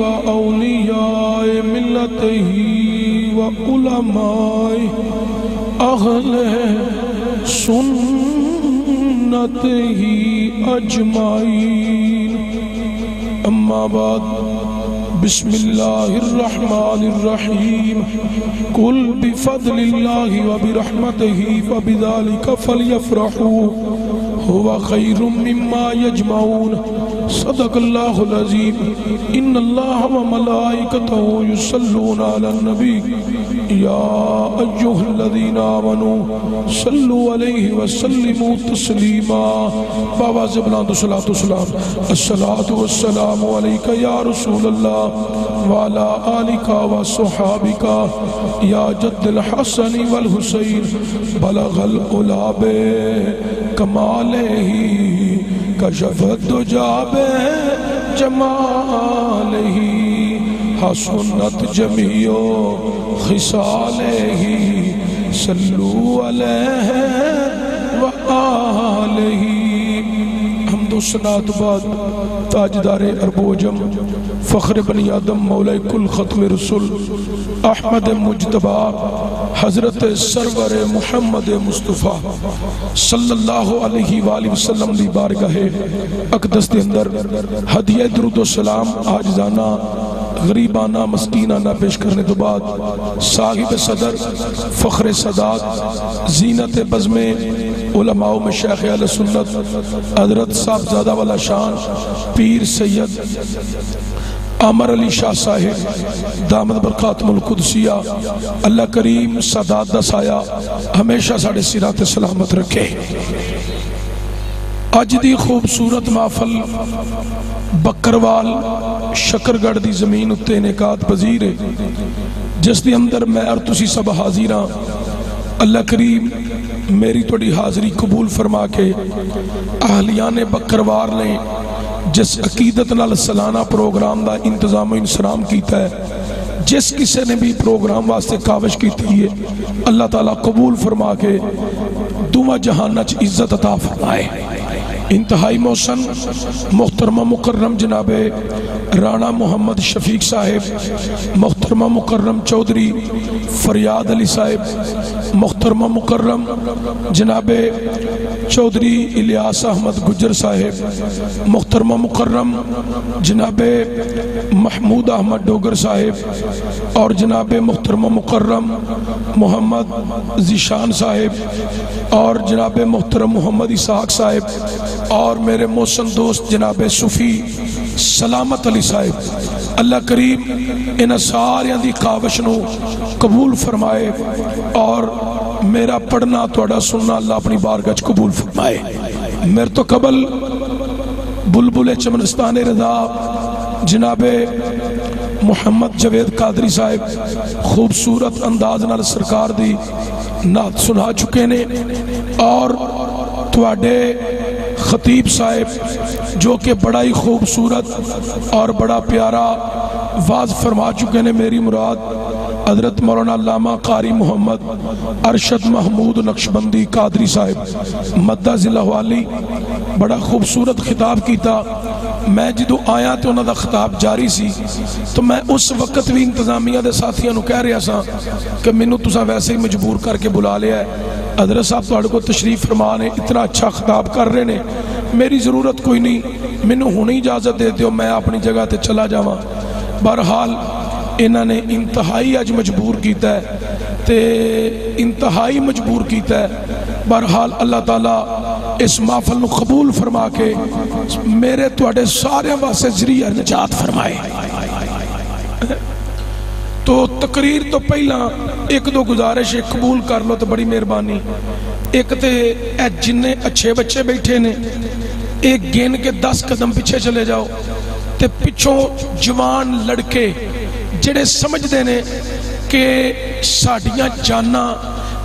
وأولياء ملته وعلماء أهل سنته أجمعين أما بعد، بسم الله الرحمن الرحيم قل بفضل الله وبرحمته فبذلك فليفرحوا هو خير مما يجمعون صدق الله العظيم إن الله وملائكته يصلون على النبي. يا أيها الذين آمنوا صلوا عليه وسلموا تسليما. بابا زبلان صلاة والسلام الصلاة والسلام عليك يا رسول الله وعلى آلك وصحابك يا جد الحسن والحسين بلغ کشفت كماله جاب جمال ہی حسنت جمیو جميع خصاله صلوا عليه وآله حمد و سنات بعد تاجدار اربوجم فخر بنی آدم مولا کل ختم رسول، احمد مجتبہ حضرت سرور محمد مصطفیٰ صلی اللہ علیہ وآلہ وسلم دی بارگاہ اقدس دے اندر ہدیہ درود و سلام آجزانہ، غریبانہ، مسکینانہ پیش کرنے تو بعد صاحب صدر، فخر صداد زینت بزم علماء میں شیخ علیہ سنت، حضرت صاحب زادہ والا شان، پیر سید عمر علی شاہ صاحب دامت برخاتم القدسیہ، اللہ کریم صداد دا سایہ ہمیشہ ساڑھے سیرات سلامت رکھے۔ اج دی خوبصورت محفل بکروال شکرگڑھ دی زمین اتے نکات پذیر ہے، جس دی اندر میں اور تسی سب حاضرہ ہاں۔ اللہ کریم میری توڑی حاضری قبول فرما کے اہلیان بکروار نے جس عقیدت نال سلانہ پروگرام دا انتظام و انسلام کیتا ہے، جس کسے نے بھی پروگرام واسطے کاوش کی ہے، اللہ تعالیٰ قبول فرما کے دوما جہان عزت عطا فرمائے۔ انتہائی موسن محترمہ مکرم جناب رانا محمد شفیق صاحب، محترمہ مکرم چودری فریاد علی صاحب، محترمہ مکرم جناب چودری الیاس احمد گجر صاحب، محترمہ مکرم جناب محمود احمد ڈوگر صاحب اور جناب محترمہ مکرم محمد زیشان صاحب اور جناب محترم محمد اسحاق صاحب اور میرے موسن دوست جناب صفی سلامت علی صاحب، اللہ کریم ان ساریاں دی کاوش نو قبول فرمائے اور میرا پڑھنا توڑا سننا اللہ اپنی بارگاہ قبول فرمائے۔ میرے تو قبل بلبل چمنستان رضا، جناب محمد جوید قادری صاحب خوبصورت انداز نال سرکار دی نات سنا چکے نے اور تواڈے خطیب صاحب، جو کہ بڑا ہی خوبصورت اور بڑا پیارا واز فرما چکے نے میری مراد حضرت مولانا علامہ قاری محمد، ارشد محمود نقشبندی قادری صاحب، مدہ ضلع والی بڑا خوبصورت خطاب کیتا۔ میں جدو آیا تو انہوں دا خطاب جاری سی، تو میں اس وقت بھی انتظامیہ دے ساتھیاں نو کہہ رہا سا کہ منو تسا ویسے ہی مجبور کر کے بلا لیا ہے۔ حضرت صاحب تو کو تشریف فرمانے اتنا اچھا خطاب کر رہے نے۔ میری ضرورت کوئی نہیں منو ہونی اجازت دے دیو، میں اپنی جگہ تے چلا جاواں۔ بہرحال انہوں نے انتہائی اج مجبور کیتا ہے تے انتہائی مجبور کیتا ہے۔ بہرحال اللہ تعالیٰ اس محفل نو قبول فرما کے میرے توڑے سارے واسے ذریعہ نجات فرمائے۔ تو تقریر تو پہلا ایک دو گزارش قبول کر لو تو بڑی مہربانی۔ ایک تے اے جننے اچھے بچے بیٹھے نے، ایک گین کے دس قدم پیچھے چلے جاؤ۔ تے پچھوں جوان لڑکے جڑے سمجھ دینے کہ ساڑیاں جانا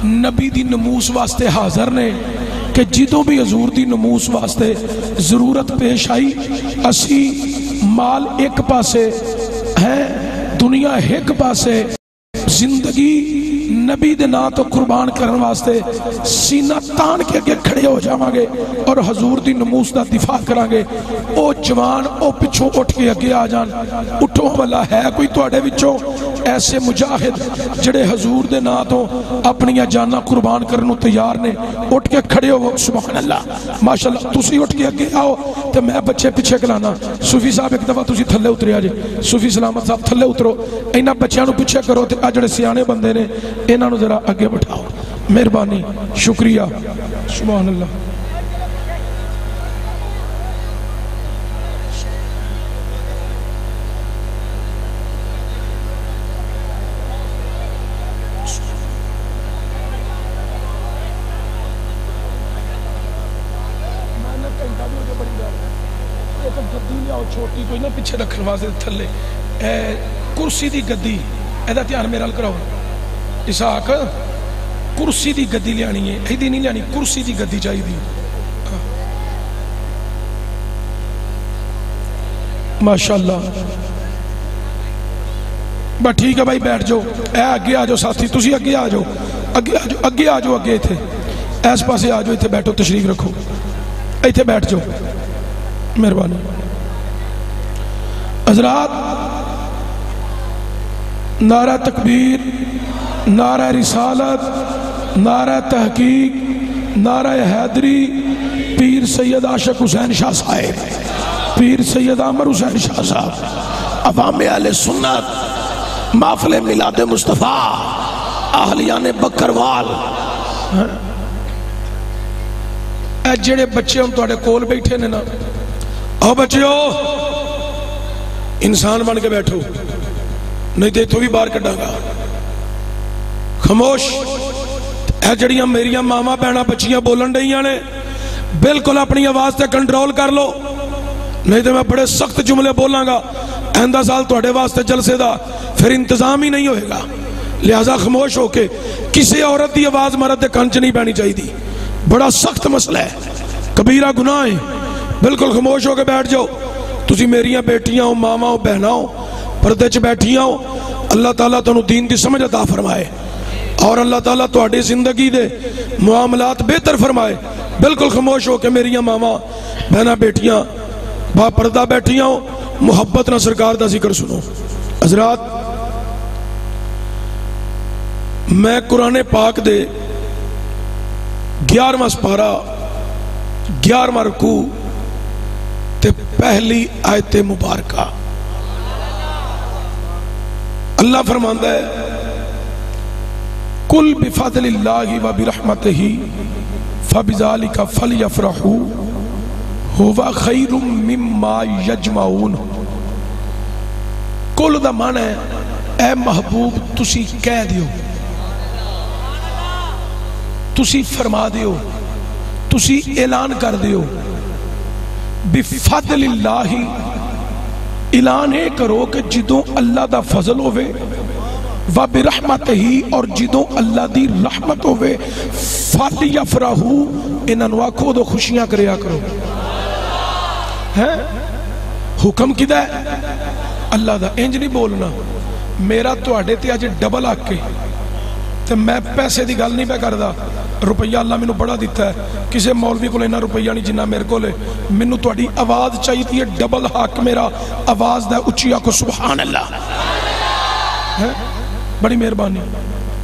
نبی دی نموس واسطے حاضر نے، کہ جدوں بھی حضور دی نموس واسطے ضرورت پیش آئی، اسی مال ایک پاسے ہے، دنیا ایک پاسے زندگی نبی دے نا تو قربان کرن واسطے سینہ تان کے اگے کھڑے ہو جاواں گے اور حضور دی نموس دا دفاع کران گے۔ او جوان، او پچھوں اٹھ کے اگے آ جان۔ اٹھو والا ہے کوئی تواڈے وچوں؟ ایسے مجاہد جڑے حضور دے نا تو اپنی جانا قربان کرن نو تیار نے، اٹھ کے کھڑے ہو۔ سبحان اللہ۔ ماشاءاللہ، تسی اٹھ کے اگے آؤ تے میں بچے پیچھے کلانا۔ صوفی صاحب، ایک دفعہ تسی تھلے اتریا جے صوفی سلامت صاحب، تھلے اترو۔ اینا بچیاں نو پیچھے کرو تے آ جڑے سیانے بندے نے، انہاں نو ذرا اگے بٹھاؤ۔ مہربانی، شکریہ۔ سبحان اللہ چھوٹی کوئی نہ پیچھے رکھن واسطے تھلے۔ اے، کرسی دی گدی۔ ایدہ دھیان میرا کراؤ اساق کرسی دی گدی لیانی ہے ایدی نہیں لیانی کرسی دی گدی چاہی دی ماشاءاللہ بس ٹھیک ہے بھائی بیٹھ جاؤ اے اگے آ جاؤ ساتھی تسی اگے آ جاؤ اگے آ جاؤ اگے تھے ایس پاسے آ جاؤ تھے بیٹھو تشریف رکھو ایتھے بیٹھ جاؤ مہربانی حضرات نعرہ تکبیر، نعرہ رسالت، نعرہ تحقیق، نعرہ حیدری، پیر سید عاشق حسین شاہ صاحب، پیر سید عمر حسین شاہ صاحب، عوام اہل سنت، محفل میلاد مصطفیٰ، اہلیان بکروال۔ اے جڑے بچے ہم تواڈے کول بیٹھے نے نا، او بچیو، انسان بن کے بیٹھو۔ نہیں تے تو بھی باہر کٹا گا۔ خاموش، اے جڑیاں میریاں ماما بہنا بچیاں بولن رہی نے، بالکل اپنی آواز تے کنٹرول کر لو۔ نہیں تو میں بڑے سخت جملے بولاں گا۔ آئندہ سال تواڈے واسطے جلسے دا پھر انتظام ہی نہیں ہوئے گا۔ لہذا خاموش ہو کے کسی عورت دی آواز مرد دے کان چ نہیں بہنی چاہیے دی بڑا سخت مسئلہ ہے۔ کبیرہ گناہ ہے بالکل خاموش ہو کے بیٹھ جاؤ۔ تسی میریاں بیٹیاں ہو ماما ہو بہنا ہو پردے چ بیٹھیاں ہو اللہ تعالیٰ تنو دین دی سمجھ عطا فرمائے۔ اور اللہ تعالیٰ تواڈی زندگی دے معاملات بہتر فرمائے۔ بالکل خاموش ہو کے میریاں ماما بہنا بیٹیاں، با پردہ بیٹھیاں ہو محبت نہ سرکار دا ذکر سنو۔ حضرات، میں قرآن پاک دے گیارہواں سپارہ، گیارہواں رکو تے پہلی آیت مبارکہ۔ اللہ فرماندہ ہے کل بفضل اللہ و برحمتہ فبذالک فلیفرحو ہوا خیر مما یجمعون۔ کل دا معنی ہے، اے محبوب، تسی کہہ دیو۔ تسی فرما دیو۔ تسی اعلان کر دیو۔ بفضل اللہ اعلان ہے کرو کہ جدوں اللہ دا فضل ہوئے و برحمت ہی اور جدوں اللہ دی رحمت ہوئے فالی یفرہو انہوں آکھو دو خوشیاں کریا کرو۔ ہیں حکم کدہ ہے؟ اللہ دا، انج نہیں بولنا۔ میرا تو آڈے تے آج ڈبل آکے تے میں پیسے دی گل نہیں پہ کردا۔ روپیہ اللہ میں بڑا دیتا ہے۔ کسے مولوی کو لینا روپیہ نہیں جنہ میرے کو لے میں نے توڑی آواز چاہیے تھی ڈبل حق میرا۔ آواز دے اچھی آکو سبحان اللہ ہے؟ بڑی مہربانی۔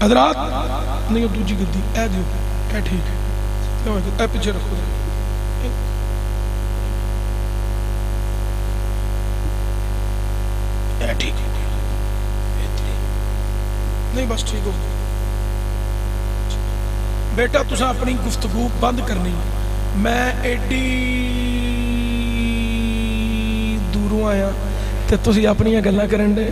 حضرات، نہیں دو جی گدی۔ اے دیو، اے ٹھیک ہے۔ اے پیچھے رکھو۔ اے ٹھیک۔ ہے نہیں، بس ٹھیک ہو۔ بیٹا تسا اپنی گفتگو بند کرنی میں ایڈی دوروں آیا تے تسی اپنی گلا کرن دے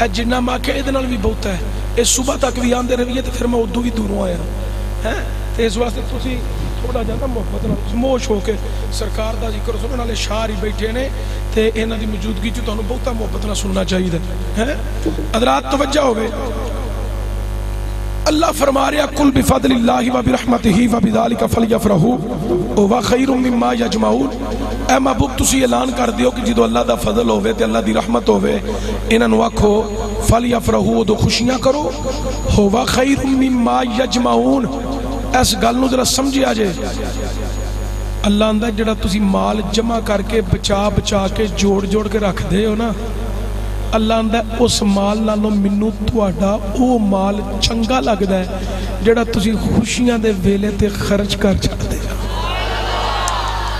اے جنہ ماں کے ادھے بھی بہت ہے اے صبح تک بھی آندے رویے تے پھر میں ادھو بھی دوروں آیا تے اس واسطے تسی تھوڑا جانا محبت نہ خاموش ہو کے سرکار دا ذکر سنن والے شاعر ہی بیٹھے نے تے انہاں دی موجودگی چ تانوں بہتا محبت نہ سننا چاہیے ہے حضرات توجہ ہوے اللہ فرما رہا کل بفضل اللہ و برحمتہ و بذالک فلیفرحوا و خیر مما یجمعون۔ اے محبوب، تسی اعلان کر دیو کہ جدو اللہ دا فضل ہوئے تے اللہ دی رحمت ہوئے انہاں نو آکھو فلیفرحوا دو خوشیاں کرو۔ ہوا خیر مما یجمعون۔ اس گل نو ذرا سمجھیا جے۔ اللہ اندر جڑا تسی مال جمع کر کے بچا بچا کے جوڑ جوڑ کے رکھ دے ہو نا اللہ اندر اس مال نالوں منو تواڈا او مال چنگا لگدا ہے جڑا تسی خوشیاں دے ویلے تے خرچ کر چھڈ دے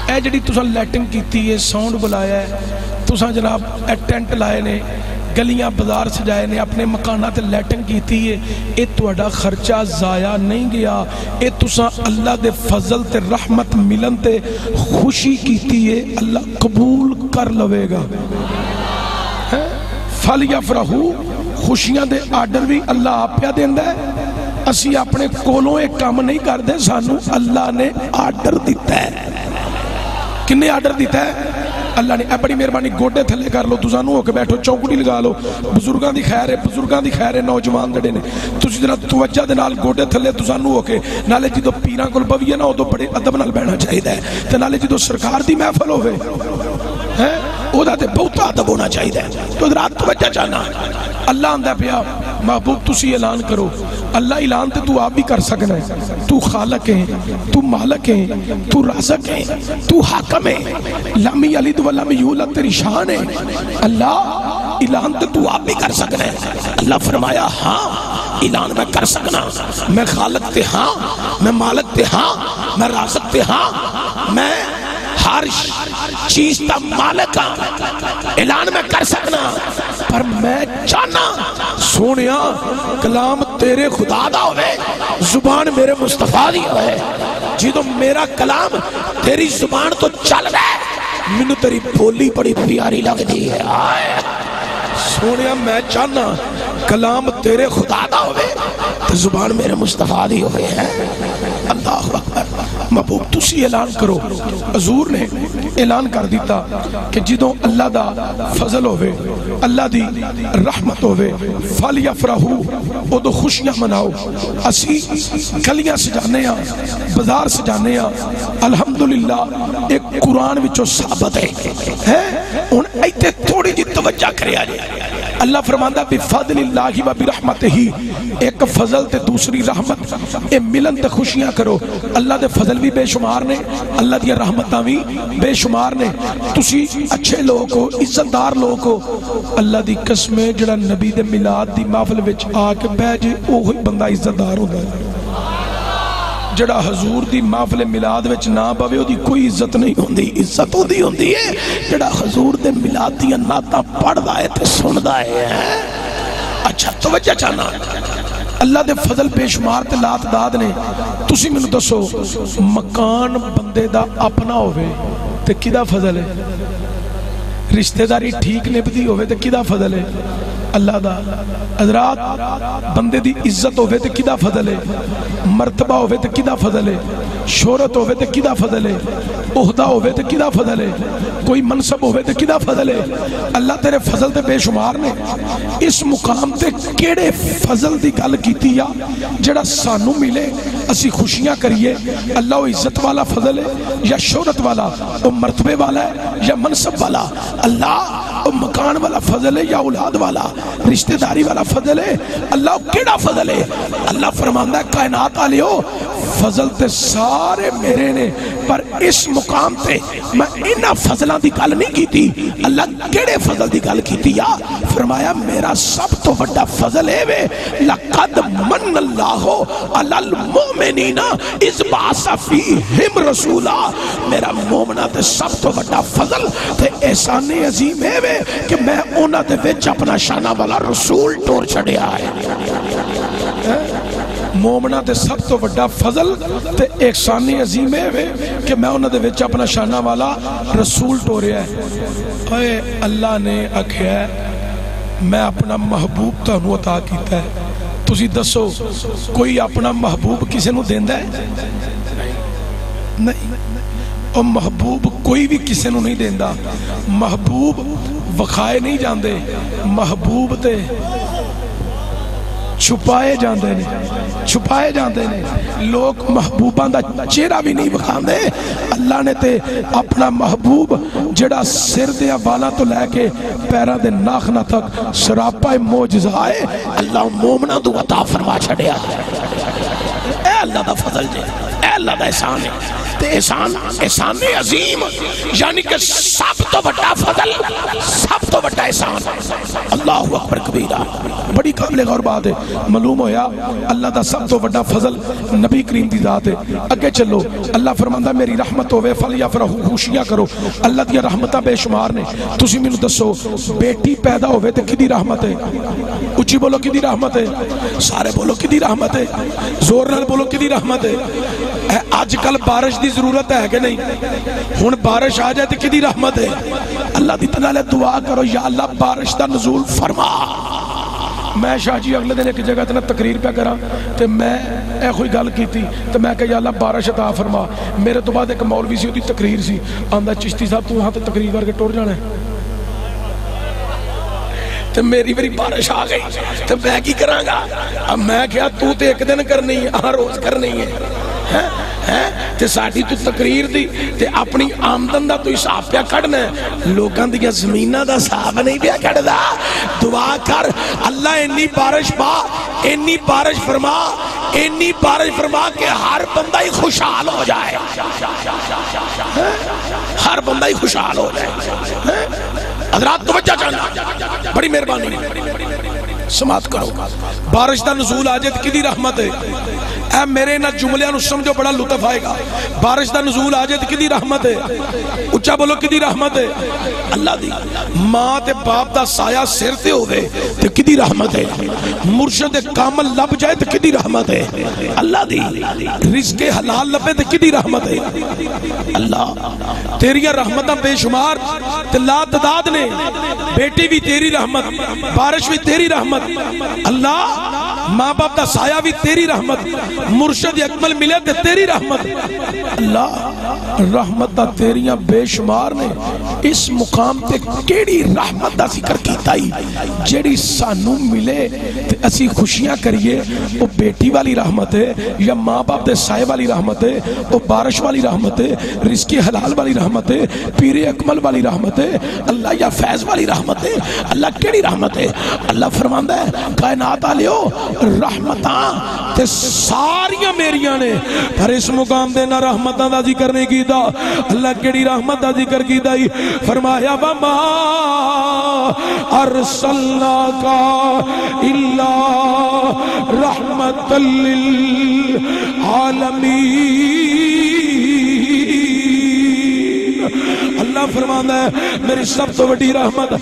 اے جڑی تساں لیٹنگ کیتی ہے ساؤنڈ بلایا ہے تساں جناب اے ٹینٹ لائے نے گلیاں بازار سجائے نے اپنے مکانہ تے لیٹنگ کیتی ہے اے تواڈا خرچہ ضائع نہیں گیا اے تساں اللہ دے فضل تے رحمت ملن تے خوشی کیتی ہے اللہ قبول کر لوے گا فل یا فرہو خوشیاں دے آرڈر بھی اللہ آپ پیا دیندہ ہے۔ اسی اپنے کولوں ایک کام نہیں کر دے سانو اللہ نے آرڈر دیتا ہے۔ کنے آرڈر دیتا ہے؟ اللہ نے اے بڑی مہربانی گوڈے تھلے کر لو تسانو ہو کے بیٹھو، چوکڑی لگا لو۔ بزرگاں دی خیر ہے، بزرگاں دی خیر ہے، نوجوان جڑے نے۔ تسی جنا توجہ دے نال گوڈے تھلے تسانو ہو کے نالے جدو پیراں کول بویے نا او تو بڑے ادب نال بہنا چاہیے تے نالے جدو سرکار دی محفل ہوے ہیں؟ او دا تے بہت ادب ہونا چاہیے تو رات توجہ چاہنا اللہ آندا پیا، محبوب تسی اعلان کرو۔ اللہ اعلان تے تو آپ بھی کر سکنا ہے۔ تو خالق ہے تو مالک ہے تو رازق ہے تو حاکم ہے لامی علید و لامی یولد، تیری شان ہے۔ اللہ اعلان تے تو آپ بھی کر سکنا ہے۔ اللہ فرمایا ہاں اعلان میں کر سکنا۔ میں خالق تے ہاں میں مالک تے ہاں میں رازق تے ہاں میں ہر چیز تا مالک اعلان میں کر سکنا، پر میں چاہنا، سونیا، کلام تیرے خدا دا ہوئے، زبان میرے مصطفیٰ دی ہوئے۔ جی تو میرا کلام تیری زبان تو چل رہا ہے منو تیری بولی بڑی پیاری لگ دی ہے۔ آئے۔ سونیا، میں چاہنا، کلام تیرے خدا دا ہوئے تو زبان میرے مصطفیٰ دی ہوئے ہیں۔ اللہ اکبر۔ محبوب، تسی اعلان کرو. حضور نے اعلان کر دیتا کہ جدوں اللہ دا فضل ہوئے، اللہ دی رحمت ہوئے، فل یفرحو او دو خوشیاں مناؤ. اسی گلیاں سجانے ہاں بازار سجانے ہاں. الحمدللہ، ایک قرآن وچوں ثابت ہے. ان ایتے تھوڑی جی توجہ کرے آجے. اللہ فرماندہ بفضل اللہ و برحمت ہی ایک فضل تے دوسری رحمت۔ اے ملن تے خوشیاں کرو۔ اللہ دے فضل بھی بے شمار نے، اللہ دیا رحمتاں بھی بے شمار نے۔ تسی اچھے لوگ ہو عزت دار لوگ ہو۔ اللہ دی قسمیں جڑا نبی دے ملاد دی محفل وچ آ کے بہ جے اوہی بندہ عزت دار ہوندا ہے۔ جڑا حضور دی محفل ملاد وچ نہ پوے او دی کوئی عزت نہیں ہوندی، عزت ہوندی ہوندی ہے، جڑا حضور دے ملاد دی نعتاں پڑھدا ہے تے سندا ہے۔ اچھا توجہ چاہنا۔ اللہ دے فضل بے شمار تے لات داد نے، تسی میں دسو، مکان بندے دا اپنا ہوئے تے کدا فضل ہے؟ رشتہ داری ٹھیک نبدی ہوئے تے کدا فضل ہے؟ اللہ دا۔ حضرات بندے دی عزت ہوئے تے کدا فضل ہے؟ مرتبہ ہوئے تے کدا فضل ہے؟ شہرت ہوئے تے کدا فضل ہے؟ عہدہ ہوئے تے کدا فضل ہے؟ کوئی منصب ہوئے تے کدا فضل ہے؟ اللہ تیرے فضل تے بے شمار نے۔ اس مقام تے کیڑے فضل دی گل کیتی یا جڑا سانو ملے، اسی خوشیاں کریے۔ اللہ وہ عزت والا فضل ہے یا شہرت والا؟ وہ مرتبے والا ہے یا منصب والا؟ اللہ وہ مکان والا فضل ہے یا اولاد والا؟ رشتہ داری والا فضل ہے؟ اللہ کیڑا فضل ہے؟ اللہ فرماندہ ہے، کائنات آلیو فضل تے سارے میرے نے، پر اس مقام تے میں انہا فضلان دی گل نہیں کی تھی اللہ کیڑے فضل دی گل کی تھی یا؟ فرمایا، میرا سب تو بڑا فضل ہے وے، لقد من اللہ علی المؤمنین اس باسا فیہم رسولا۔ میرا مومنہ تے سب تو بڑا فضل تے احسان عظیم ہے وے کہ میں انہا تے وچ اپنا شانہ والا رسول ٹور چھڑیا ہے۔ مومنہ تے سب تو بڑا فضل تے ایک سانی عظیم ہے کہ میں انہوں دے وچ اپنا شانہ والا رسول ٹوریا ہے۔ اے اللہ نے اکھیا ہے، میں اپنا محبوب تانوں عطا کیتا ہے۔ تسی دسو، کوئی اپنا محبوب کسے نو دیندا ہے؟ نہیں۔ اور محبوب کوئی بھی کسے نو نہیں دیندا۔ محبوب وکھائے نہیں جاندے۔ محبوب تے چھپائے جاندے نے، چھپائے جاندے نے۔ لوگ محبوباں دا چہرہ بھی نہیں بکھاندے اللہ نے تے اپنا محبوب جڑا سر دیا والا تو لے کے پیرا دے ناخنا تک سراپا موجزہ آئے اللہ مومنہ دو عطا فرما چھڑیا اے اللہ دا فضل جے۔ اے اللہ دا احسان ہے۔ تے احسان احسان عظیم۔ یعنی کہ سب تو بڑا فضل، سب تو بڑا احسان۔ اللہ اکبر کبیرہ۔ بڑی قابل غور بات ہے۔ معلوم ہویا، اللہ دا سب تو بڑا فضل نبی کریم دی ذات ہے۔ اگے چلو، اللہ فرماندا میری رحمت ہوے فل یا فرح خوشیاں کرو۔ اللہ دی رحمتاں بے شمار نے۔ تسی مینوں دسو، بیٹی پیدا ہوے تے کدی رحمت ہے؟ اچھی بولو کدی رحمت ہے؟ سارے بولو کدی رحمت ہے؟ زور نال بولو کدی رحمت ہے؟ آج کل بارش دی ضرورت ہے کہ نہیں؟ ہن بارش آ جائے تے کدی رحمت ہے؟ اللہ دی تنالے دعا کرو، یا اللہ بارش دا نزول فرما۔ میں شاہ جی اگلے دن ایک جگہ اتنا تقریر پہ کرا، تے میں اے کوئی گل کی تھی تے میں کہ یا اللہ بارش عطا فرما۔ میرے تو بعد ایک مولوی سی ہوتی تقریر سی۔ آندا چشتی صاحب، تو وہاں تے تقریر کر کے ٹور جانا ہے۔ تے میری میری بارش آ گئی۔ تے میں کی کراں گا؟ اب میں کیا تو تے ایک دن کرنی ہے ہاں روز کرنی ہے۔ تے ساڑھی تو تقریر دی، تے اپنی آمدن دا تو حساب پیا کڑنا ہے۔ لوگان دیا زمینہ دا صاحب نہیں پیا کڑ دا دعا کر، اللہ انی بارش پا انی بارش فرما انی بارش فرما کہ ہر بندہ ہی خوشحال ہو جائے۔ ہر بندہ ہی خوشحال ہو جائے۔ حضرات توجہ چاہنا۔ بڑی مہربانی۔ سماعت کرو۔ بارش دا نزول آجت کی دی رحمت ہے؟ اے میرے نہ جملیاں نو سمجھو، بڑا لطف آئے گا۔ بارش دا نزول آجت کی دی رحمت ہے؟ اچھا بولو کی رحمت ہے؟ اللہ دی ماں تے باپ دا سایہ سر تے ہوئے تے کی رحمت ہے؟ مرشد کامل لب جائے تے کی رحمت ہے؟ اللہ دی رزق حلال لبے تے کی رحمت ہے؟ اللہ، تیریاں رحمتہ بے شمار تے لا تداد نے، بیٹی بھی تیری رحمت، بارش بھی تیری رحمت۔ اللہ ماں باپ دا سایہ بھی تیری رحمت، مرشد اکمل ملے تے تیری رحمت۔ اللہ، رحمت دا تیریاں بے شمار نے اس مقام تے کیڑی رحمت دا ذکر کیتا ہی۔ جیڑی سانو ملے تے اسی خوشیاں کریے وہ بیٹی والی رحمت ہے، یا ماں باپ دے سائے والی رحمت ہے وہ بارش والی رحمت ہے رزق حلال والی رحمت ہے، پیر اکمل والی رحمت ہے، اللہ یا فیض والی رحمت ہے، اللہ کیڑی رحمت ہے۔ اللہ فرماندہ ہے، کائنات آلیو رحمتاں تے ساریاں میریاں نے۔ پر اس مقام دے نہ رحمتاں دا ذکر نہیں کی دا اللہ کیڑی رحمت دا ذکر کی دا فرمایا، وما ارسلنا کا الا رحمت للعالمین اللہ فرمانا ہے، میری سب تو بڑی رحمت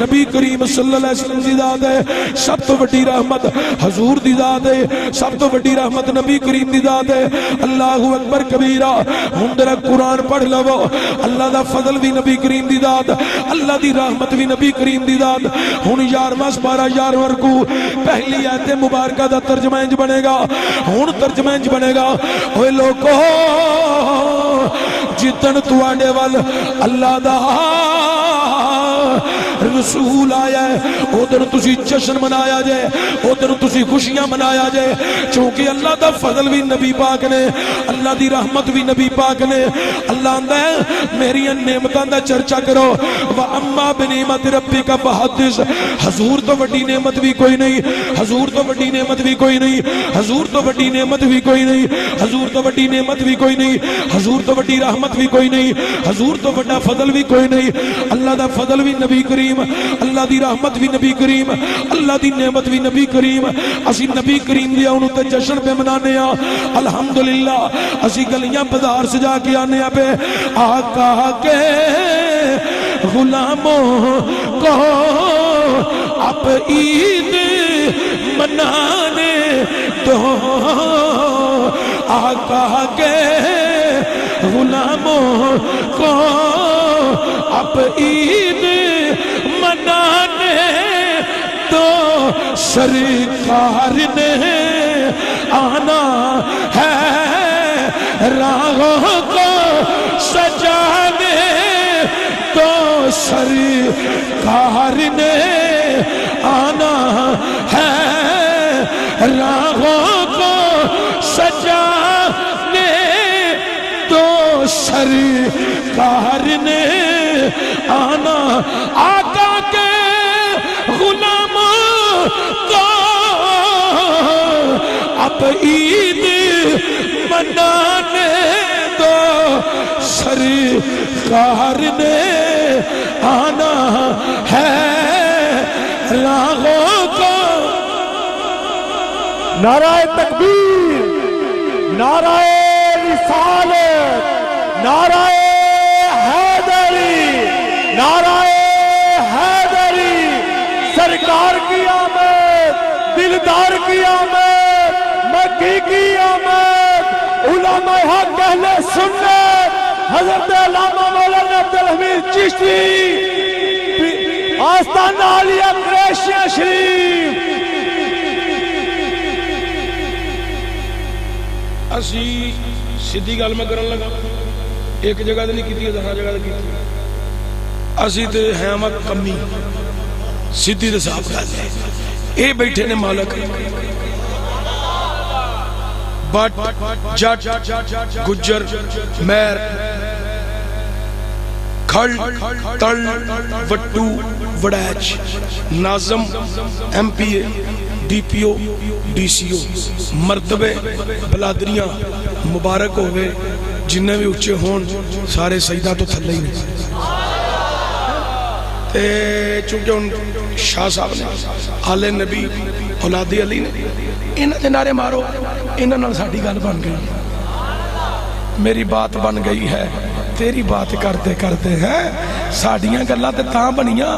نبی کریم صلی اللہ علیہ وسلم دی ذات ہے، سب تو بڑی رحمت حضور دی ذات ہے، سب تو بڑی رحمت نبی کریم دی ذات ہے، اللہ اکبر کبیرہ ہم در قرآن پڑھ لو، اللہ دا فضل بھی نبی کریم دی ذات، اللہ دی رحمت بھی نبی کریم دی ذات، ہن یار مس پارا یار ورکو پہلی آیت مبارکہ دا ترجمہ انج بنے گا، ہن ترجمہ انج بنے گا اوے لوگو جتن تو آنے وال اللہ دا رسول آیا ہے۔ ادھر تسی جشن منایا جائے۔ ادھر تسی خوشیاں منایا جائے۔ چونکہ اللہ دا فضل بھی نبی پاک نے، اللہ دی رحمت بھی نبی پاک نے۔ اللہ آندہ ہے میری نعمتان دا چرچا کرو۔ وَأَمَّا بِنِعْمَتِ رَبِّكَ فَحَدِّث۔ حضور تو بڑی نعمت بھی کوئی نہیں۔ حضور تو بڑی نعمت بھی کوئی نہیں۔ حضور تو بڑی نعمت بھی کوئی نہیں۔ حضور تو بڑی نعمت بھی کوئی نہیں۔ حضور تو بڑی رحمت بھی کوئی نہیں۔ حضور تو بڑا فضل بھی کوئی نہیں۔ اللہ دا فضل بھی نبی کریم۔ اللہ دی رحمت بھی نبی کریم، اللہ دی نعمت بھی نبی کریم۔ اسی نبی کریم دیا انہوں تے جشن پہ منانے ہاں الحمدللہ، اسی گلیاں بازار سجا کے آنے ہاں پہ۔ آقا کے غلاموں کو اب عید منانے تو آقا کے غلاموں کو اب عید منانے تو سرکار نے آنا ہے راہوں کو سجانے تو سرکار نے آنا ہے جانے تو سرکار نے آنا، آقا کے غلام کا اب عید منانے دو، سرکار نے آنا ہے راغوں کو۔ نعرہ تکبیر، نعرہ رسالت نعرہ نعرہ حیدری، سرکار کی آمد، دلدار کی آمد، مکی کی آمد، علماء حق، اہل سنت، حضرت علامہ مولانا عبدالحمید چشتی، آستان عالیہ قریشیہ شریف۔ اسی سیدھی گل میں کرن لگا، ایک جگہ تے نہیں کیتی ہزار جگہ تے کیتی۔ اسی تے ہیں کمی سیدھی تے صاف گل ہے اے بیٹھے نے مالک بٹ جٹ گجر میر کھڑ تل Wattoo Warraich norms M P A D P O D C O مرتبے بلادریاں مبارک ہوئے جنہیں بھی اچھے ہون سارے سجدہ تو تھلے ہی نہیں تے چونکہ ان شاہ صاحب نے، آل نبی، اولاد علی نے انہاں دے نعرے مارو، انہاں نال ساڈی گل بن گئی۔ میری بات بن گئی ہے، تیری بات کرتے کرتے ہیں ساڈیاں گلاں تے تاں بنیاں،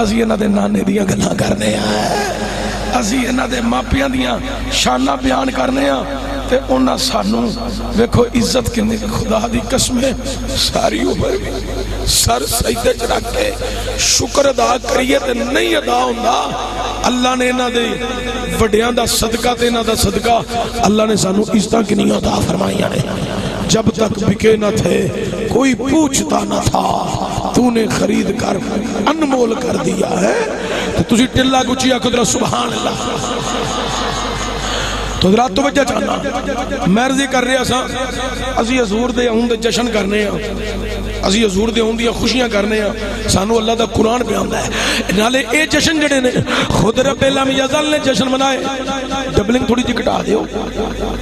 اسی انہاں دے نانے دیاں گلاں کرنے ہیں اسی انہاں دے ماپیاں دیاں شانہ بیان کرنے ہیں تے انہاں سانو ویکھو عزت کنے خدا دی قسمیں ساری عمر بھی سر سجدے چ رکھ کے شکر ادا کریے تے نہیں ادا ہوندا۔ اللہ نے انہاں دے وڈیاں دا صدقہ تے انہاں دا صدقہ اللہ نے سانو عزتاں کنیاں عطا فرمائیاں نے۔ جب تک بکے نہ تھے، کوئی پوچھتا نہ تھا، تو نے خرید کر انمول کر دیا ہے۔ تو تجھے ٹلہ گچیا قدرہ سبحان اللہ۔ تو حضرات تو بچہ چاہنا مرضی کر رہے ہیں اسی حضور دے ہوں دے جشن کرنے ہیں۔ اسی حضور دے ہوں دیا خوشیاں کرنے ہیں۔ سانو اللہ دا قرآن پہ آندا ہے۔ نالے اے جشن جڑے نے، خود رب علم یزل نے جشن منائے۔ ڈبلنگ تھوڑی جی کٹا دیو۔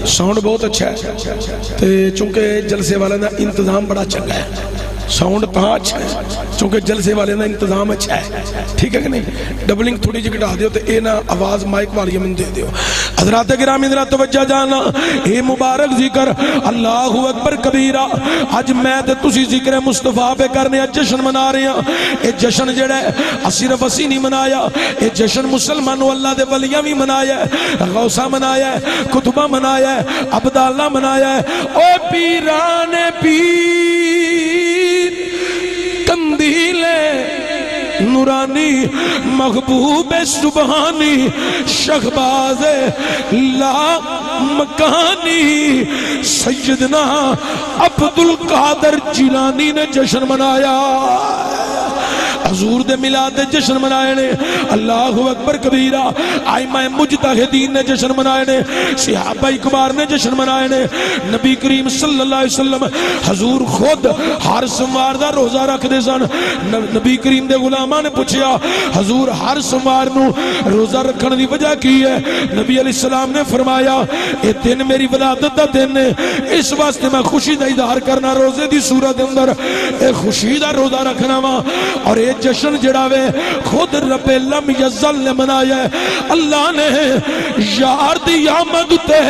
ساؤنڈ بہت اچھا ہے۔ تے چونکہ جلسے والے دا انتظام بڑا چنگا ہے۔ ساؤنڈ تہاں اچھا ہے۔ چونکہ جلسے والے نا انتظام اچھا ہے۔ ٹھیک ہے کہ نہیں؟ ڈبلنگ تھوڑی جی کٹا دیو تے اے نا آواز مائک والی من دے دیو۔ حضرات گرامی ذرا توجہ جانا۔ اے مبارک ذکر۔ اللہ اکبر کبیرہ۔ اج میں تے تسی ذکر مصطفیٰ پہ کرنے جشن منا رہے ہیں اے جشن جڑا ہے صرف اسی نہیں منایا۔ اے جشن مسلمان و اللہ دے ولیاں بھی منایا ہے۔ غوثہ منایا ہے کتبہ منایا ہے عبداللہ منایا ہے۔ او پیران پیر۔ نورانی محبوب سبحانی شخباز لا مکانی سیدنا عبدالقادر جیلانی نے جشن منایا۔ حضور دے ملاد دے جشن منائے نے۔ اللہ اکبر کبیرہ، آئمہ مجتہدین نے جشن منائے نے۔ صحابہ اکبار نے جشن منائے نے۔ نبی کریم صلی اللہ علیہ وسلم حضور خود ہر سموار دا روزہ رکھ دے سن نبی کریم دے غلامہ نے پوچھیا، حضور ہر سموار نو روزہ رکھن دی وجہ کی ہے؟ نبی علیہ السلام نے فرمایا، اے دن میری ولادت دا دن ہے۔ اس واسطے میں خوشی دا اظہار کرنا روزے دی صورت اندر۔ اے خوشی دا روزہ رکھنا وا۔ اور اے جشن جڑا وے، خود رب لم یزل نے منایا ہے۔ اللہ نے یار دی آمد تے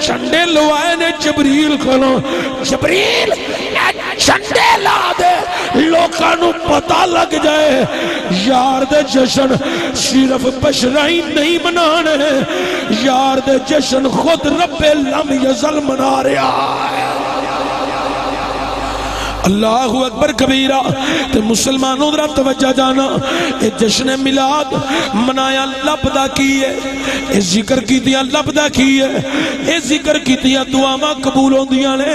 چنڈے لوائے نے جبریل کھلو۔ جبریل چنڈے لا دے لوکانو پتا لگ جائے۔ یار دے جشن صرف بشرائی نہیں منانے۔ یار دے جشن خود رب لم یزل منا رہا ہے۔ اللہ اکبر کبیرہ، تے مسلمانوں درہ توجہ جانا اے جشن ملاد منایا لبدا کی ہے، اے ذکر کی دیا لبدا کی ہے، اے ذکر کی دیا دعاما قبول ہوں دیا لے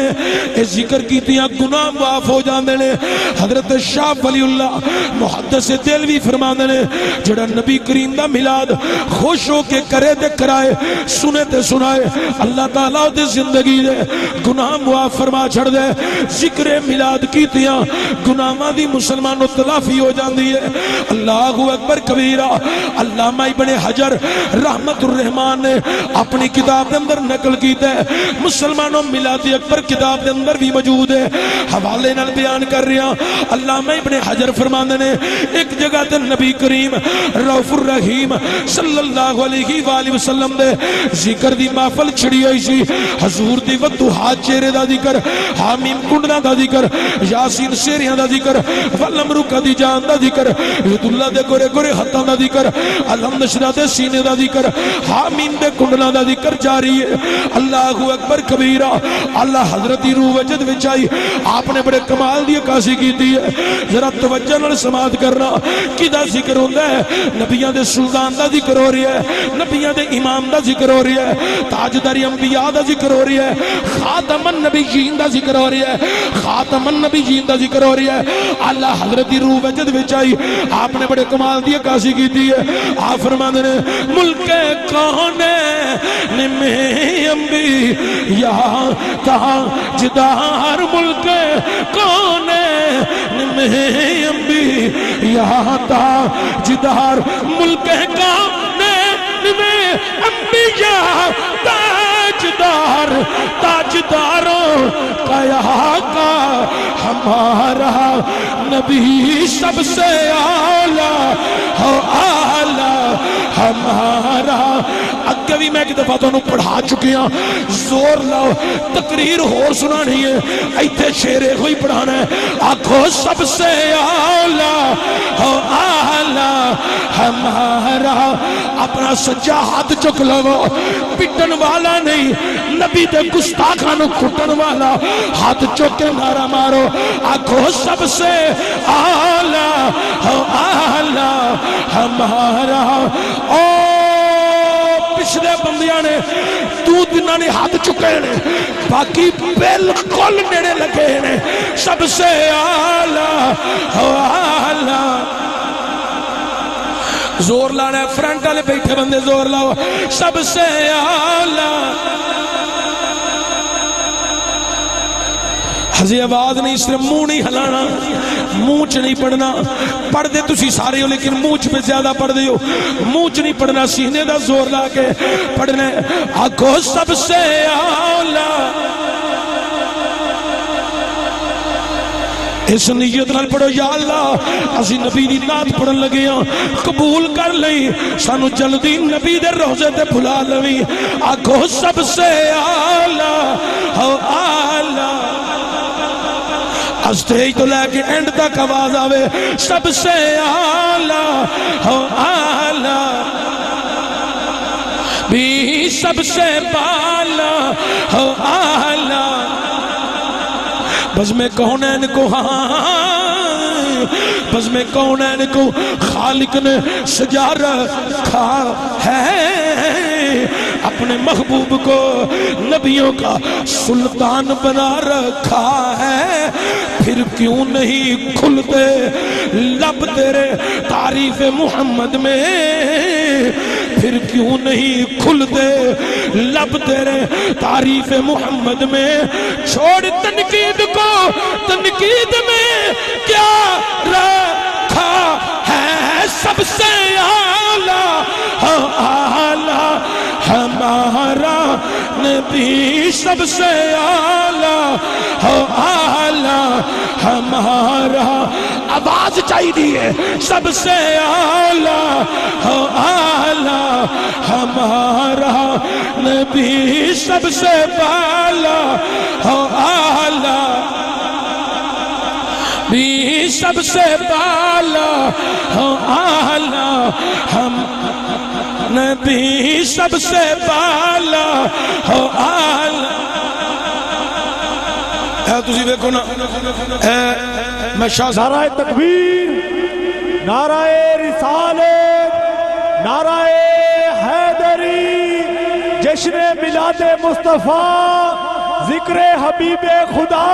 اے ذکر کی دیا گناہ معاف ہو جاندے لے حضرت شاہ ولی اللہ محدث دلوی فرما دے لے جڑا نبی کریم دا ملاد خوش ہو کے کرے دے کرائے، سنے تے سنائے، اللہ تعالیٰ دے زندگی دے گناہ معاف فرما چھڑ دے، ذکر ملاد یاد کیتیاں؟ گناہاں دی مسلمانوں تلافی ہو جاندی ہے۔ اللہ اکبر کبیرہ، علامہ ابن حجر رحمت الرحمن نے اپنی کتاب دے اندر نقل کیتا ہے۔ مسلمانوں ملادی اکبر کتاب دے اندر بھی موجود ہے۔ حوالے نال بیان کر رہا ہاں، علامہ ابن حجر فرماندے نے، ایک جگہ تے نبی کریم روف الرحیم صلی اللہ علیہ وآلہ وسلم دے ذکر دی محفل چھڑی ہوئی سی۔ حضور دی ودوحات چہرے دا ذکر، حامیم کنڈنا دا ذکر یاسین سیریاں دا ذکر والمرو کا دی جان دا ذکر ید اللہ دے گورے گورے حتان دا ذکر الحمد نشرہ دے سینے دا ذکر، حامین دے کنڈنا دا ذکر جاری ہے۔ اللہ اکبر کبیرہ، اللہ حضرتی روح وجد وچائی آپ نے بڑے کمال دی اکاسی کی دی ہے۔ ذرا توجہ نال سماعت کرنا۔ کی دا ذکر ہوندہ ہے؟ نبیان دے سلطان دا ذکر ہو رہی ہے۔ نبیان دے امام دا ذکر ہو رہی ہے۔ تاجداری انبیاء دا ذکر ہو رہی ہے۔ خاتم النبی جین دا ذکر ہو رہی ہے۔ خاتم النبی جین دا ذکر ہو رہی ہے۔ اللہ حضرتی روح وجد وچائی آپ نے بڑے کمال دی اکاسی کی دی ہے۔ آپ فرمان نے، ملک کونے نمی انبی یا تاجدار ملک کونے نمی انبی یا تاجدار ملک کونے نمی انبیاء تاجدار تاجدار، تاجداروں کا یہاں کا ہمارا نبی سب سے آلہ ہو آلہ ہمارا۔ اگے بھی میں ایک دفعہ تو پڑھا چکے ہیں زور لاؤ، تقریر ہور سنانی ہے۔ ایتھے شیرے ہوئی پڑھانا ہے۔ آنکھوں سب سے آلہ ہو آلہ ہمارا۔ اپنا سجا ہاتھ چک لو پٹن والا نہیں نہیں نبی دے گستاخانو کھٹن والا، ہاتھ چک کے مارا مارو، آنکھوں سب سے آلہ ہو آلہ ہمارا او پچھلے بندیاں نے، تو دنہ نے ہاتھ چکے نے، باقی بلکل نیڑے لگے نے۔ سب سے آلہ ہو آلہ زور لانا ہے، فرنٹ والے بیٹھے بندے زور لاؤ۔ سب سے آلہ ہزی آواز نہیں، صرف منہ نہیں ہلانا۔ منہ چ نہیں پڑھنا۔ پڑھ دے تسی سارے ہو، لیکن منہ چ پہ زیادہ پڑھ دے ہو۔ منہ چ نہیں پڑھنا، سینے دا زور لا کے پڑھنا آگو سب سے آلہ اس نیت نال پڑھو، یا اللہ، اسی نبی دی نات پڑھن لگے ہاں۔ قبول کر لئی سانو جلدی نبی دے روزے تے بھلا لوی آگو سب سے آلہ ہو آلہ اسٹیج تو لے کے اینڈ تک آواز آوے۔ سب سے آلہ ہو آلہ بھی سب سے بالا، ہو آلہ بس کونین کو؟ ہاں کونین کو؟ خالق نے سجا رکھا ہے۔ اپنے محبوب کو نبیوں کا سلطان بنا رکھا ہے۔ پھر کیوں نہیں کھلتے؟ لب تیرے تعریف محمد میں۔ پھر کیوں نہیں کھلتے؟ لب تیرے تعریف محمد میں۔ چھوڑ تنقید تنقید میں کیا رکھا ہے سب سے آلہ ہاں، آلہ ہمارا نبی سب سے آلہ ہاں، آلہ ہمارا آواز چاہیے سب سے آلہ ہاں، آلہ ہمارا نبی سب سے بالا آلہ بھی سب سے بالا ہاں آلہ، ہم نبی سب سے بالا ہاں آلہ۔ ہے تسی ویکھو نا۔ اے، میں شاہ نعرہ تکبیر، نعرہ رسالت، نعرہ حیدری، جشن میلاد مصطفیٰ۔ ذکر حبیب خدا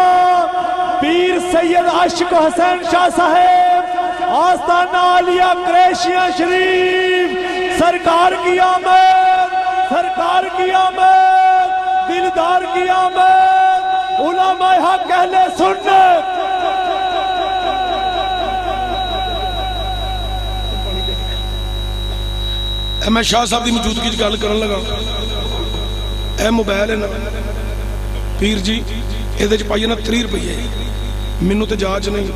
پیر سید عشق حسین شاہ صاحب، آستانہ علیہ کریشیہ شریف، سرکار کی آمد، سرکار کی آمد، دلدار کی آمد، علماء حق، اہل سنت۔ اے میں شاہ صاحب دی موجودگی چ گل کرن لگا۔ اے موبائل ہے نا۔ ਵੀਰ ਜੀ, ਇਹਦੇ ਚ ਪਾਈਏ ਨਾ 30 ਰੁਪਏ ਮੈਨੂੰ ਤੇ ਜਾਚ ਨਹੀਂ।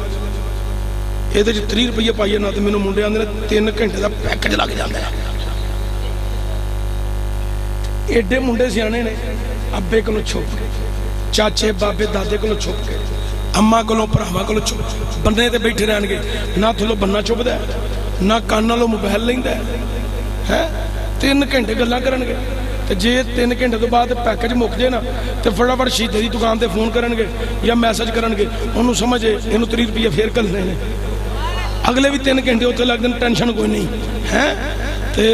ਇਹਦੇ ਚ 30 ਰੁਪਏ ਪਾਈਏ ਨਾ ਤੇ ਮੈਨੂੰ ਮੁੰਡੇ ਦੇ ਨੇ 3 ਘੰਟੇ ਦਾ ਪੈਕੇਜ ਲੱਗ ਜਾਂਦਾ ਹੈ। ਐਡੇ ਮੁੰਡੇ ਸਿਆਣੇ ਨੇ, ਅੱਬੇ ਕੋਲੋਂ ਛੁਪ ਕੇ, ਚਾਚੇ, ਬਾਬੇ, ਦਾਦੇ ਕੋਲੋਂ ਛੁਪ ਕੇ, ਅੰਮਾ ਕੋਲੋਂ, ਭਰਾਵਾਂ ਕੋਲੋਂ ਛੁਪ ਬੰਨੇ ਤੇ ਬੈਠੇ ਰਹਿਣਗੇ। ਨਾ ਥੋਲੋ ਬੰਨਾ ਚੁੱਪਦਾ ਨਾ ਕੰਨ ਨਾਲੋਂ ਮੋਬਾਈਲ ਲੈਂਦਾ ਹੈ 3 ਘੰਟੇ ਗੱਲਾਂ ਕਰਨਗੇ। ਤੇ ਜੇ ਤਿੰਨ ਘੰਟੇ ਤੋਂ ਬਾਅਦ ਪੈਕੇਜ ਮੁੱਕ ਜੇ ਨਾ, ਤੇ ਫਟਾਫਟ ਸ਼ੀਦੇ ਦੀ ਦੁਕਾਨ ਤੇ ਫੋਨ ਕਰਨਗੇ ਜਾਂ ਮੈਸੇਜ ਕਰਨਗੇ, ਉਹਨੂੰ ਸਮਝੇ ਇਹਨੂੰ 30 ਰੁਪਏ ਫੇਰ ਕਰਨੇ ਨੇ। ਅਗਲੇ ਵੀ 3 ਘੰਟੇ ਉੱਥੇ ਲੱਗਦੇ ਨੇ ਟੈਨਸ਼ਨ ਕੋਈ ਨਹੀਂ। ਹੈ? ਤੇ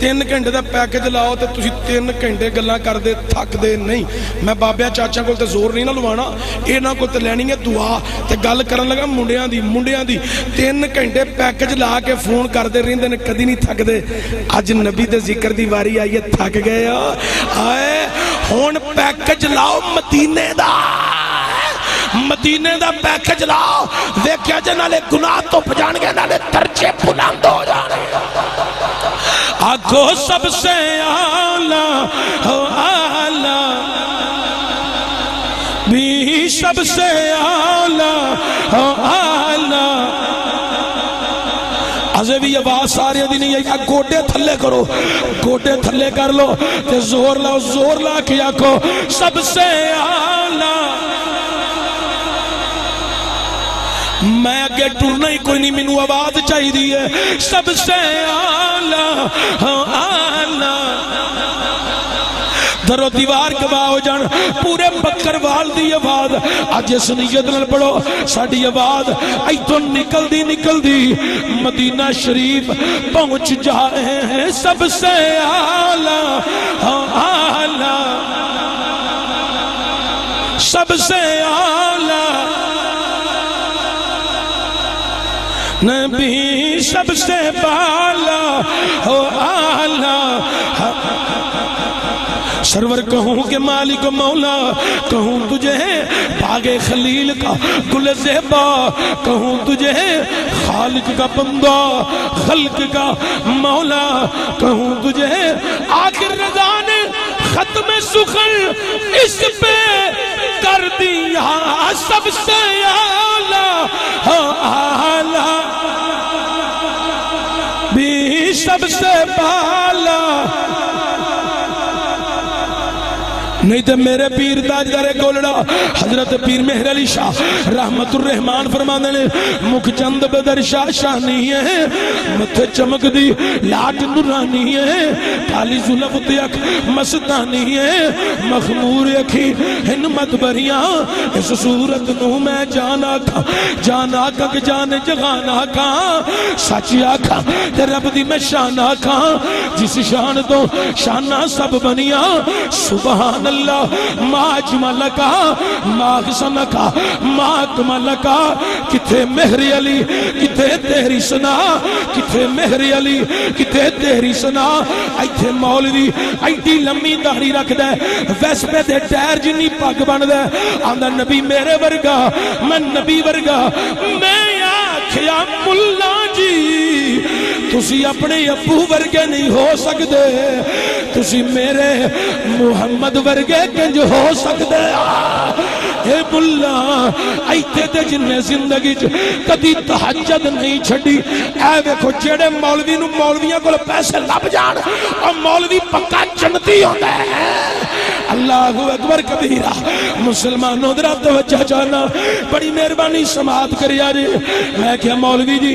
3 ਘੰਟੇ ਦਾ ਪੈਕੇਜ ਲਾਓ ਤੇ ਤੁਸੀਂ 3 ਘੰਟੇ ਗੱਲਾਂ ਕਰਦੇ, ਥੱਕਦੇ ਨਹੀਂ। ਮੈਂ ਬਾਬਿਆਂ ਚਾਚਾ ਕੋਲ ਤੇ ਜ਼ੋਰ ਨਹੀਂ ਨਾ ਲਵਾਣਾ ਇਹਨਾਂ ਕੋਲ ਤੇ ਲੈਣੀ ਹੈ ਦੁਆ ਤੇ ਗੱਲ ਕਰਨ ਲੱਗਾ ਮੁੰਡਿਆਂ ਦੀ ਮੁੰਡਿਆਂ ਦੀ। 3 ਘੰਟੇ ਪੈਕੇਜ ਲਾ ਕੇ ਫੋਨ ਕਰਦੇ ਰਹਿੰਦੇ ਨੇ, ਕਦੀ ਨਹੀਂ ਥੱਕਦੇ। ਅੱਜ ਨਬੀ ਦੇ ਜ਼ਿਕਰ ਦੀ ਵਾਰੀ ਆਈ ਹੈ, ਥੱਕ ਗਏ ਆ। ਆਏ, ਹੁਣ ਪੈਕੇਜ ਲਾਓ ਮਦੀਨੇ ਦਾ। ਮਦੀਨੇ ਦਾ ਪੈਕੇਜ ਲਾਓ। ਦੇਖਿਆ ਜੇ ਨਾਲੇ ਗੁਨਾਹ ਤੋਂ ਜਾਣਗੇ, ਨਾਲੇ ਤਰਜੇ ਬੁਲੰਦ ਹੋ ਜਾਣਗੇ। آنکھو سب سے آلہ ہو آلہ بھی سب سے آلہ ہو آلہ حضر بھی آواز سارے دی نہیں ہے۔ گوٹے تھلے کرو۔ گوٹے تھلے کر لو۔ کہ زور لاؤ، زور لا کے کو سب سے آلہ میں اگے ٹورنا ہی کوئی نہیں، مینوں آواز چاہیے سب سے آلہ ہاں آلہ۔ درو دیوار گواہ ہو جان، پورے بکروال دی آواز۔ اج اس نیت نال پڑھو، ساڈی نکل دی نکل دی مدینہ شریف پہنچ جائے ہیں۔ سب سے آلہ ہاں سب سے آلہ۔ نبی سب سے بالا ہو آلہ۔ سرور کہوں کہ مالک و مولا، کہوں تجھے باغ خلیل کا گل زیبا کہوں تجھے خالق کا بندہ، خلق کا مولا، کہوں تجھے آخر رضا نے ختم سخن اس پہ کر دیا سب سے۔ یہاں بھی سب سے بالا نہیں تے میرے پیر تاجدار گولڑا، حضرت پیر مہر علی شاہ رحمت الرحمان فرماندے نے، مکھ چند بدر شاہ شاہ نہیں ہے متھے چمک دی لاٹ نورانی ہے کالی زلف تے مستہ نہیں ہے مخمور یکی ہمت بریاں اس صورت نو میں جانا کھا جانا کھا کہ جان جگانا کھا سچیا کھا تے رب دی میں شانا کھا جس شان تو شانا سب بنیاں، سبحان اللہ ما جمع لکا ماج ملکا ماغ سنکا مات لکا کتے مہری علی کتے تیری سنا کتے مہری علی کتے تیری سنا ایتھے مولوی، ایتھی لمبی دہری رکھ دے ویس پہ دے ٹیر جنی پاک بن دے آنا نبی میرے ورگا، میں نبی ورگا، میں آکھیا ملا جی۔ تسی اپنے ابو ورگے نہیں ہو سکتے۔ تسی میرے محمد ورگے کنج ہو سکتے۔ اے بلا ایتے دے جن نے زندگی جو کدی تحجد نہیں چھڑی اے وے ویکھو، جیڑے مولوی نو مولویاں کو پیسے لب جان اور مولوی پکا جنتی ہوتا ہے اللہ اکبر کبیرہ، مسلمانوں درا توجہ جانا۔ بڑی مہربانی سماعت کریا رہے میں کہا مولوی جی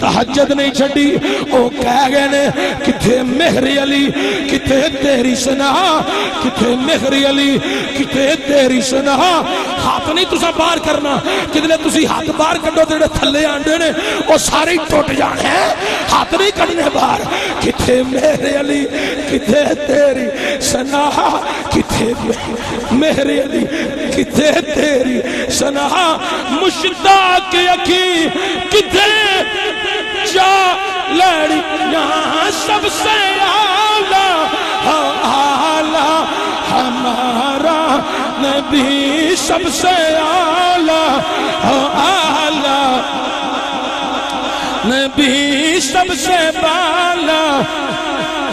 تحجد نہیں چھڑی او کہہ گئے نے، کتھے مہر علی، کتھے تیری سنا، کتھے مہر علی، کتھے تیری سنا۔ ہاتھ نہیں تسا بار کرنا۔ کدلے تسی ہاتھ بار کڈو تے تھلے آنڈے نے، او سارے ٹوٹ جانے ہیں۔ ہاتھ نہیں کڈنے بار کتھے مہر علی، کتھے تیری سنا۔ کتھے مہر علی، کتھے تیری سنا۔ مشتاق اکی کتھے جا لڑیاں سب سے آلہ آلہ ہمارا نبی سب سے آلہ آلہ نبی سب سے بالا،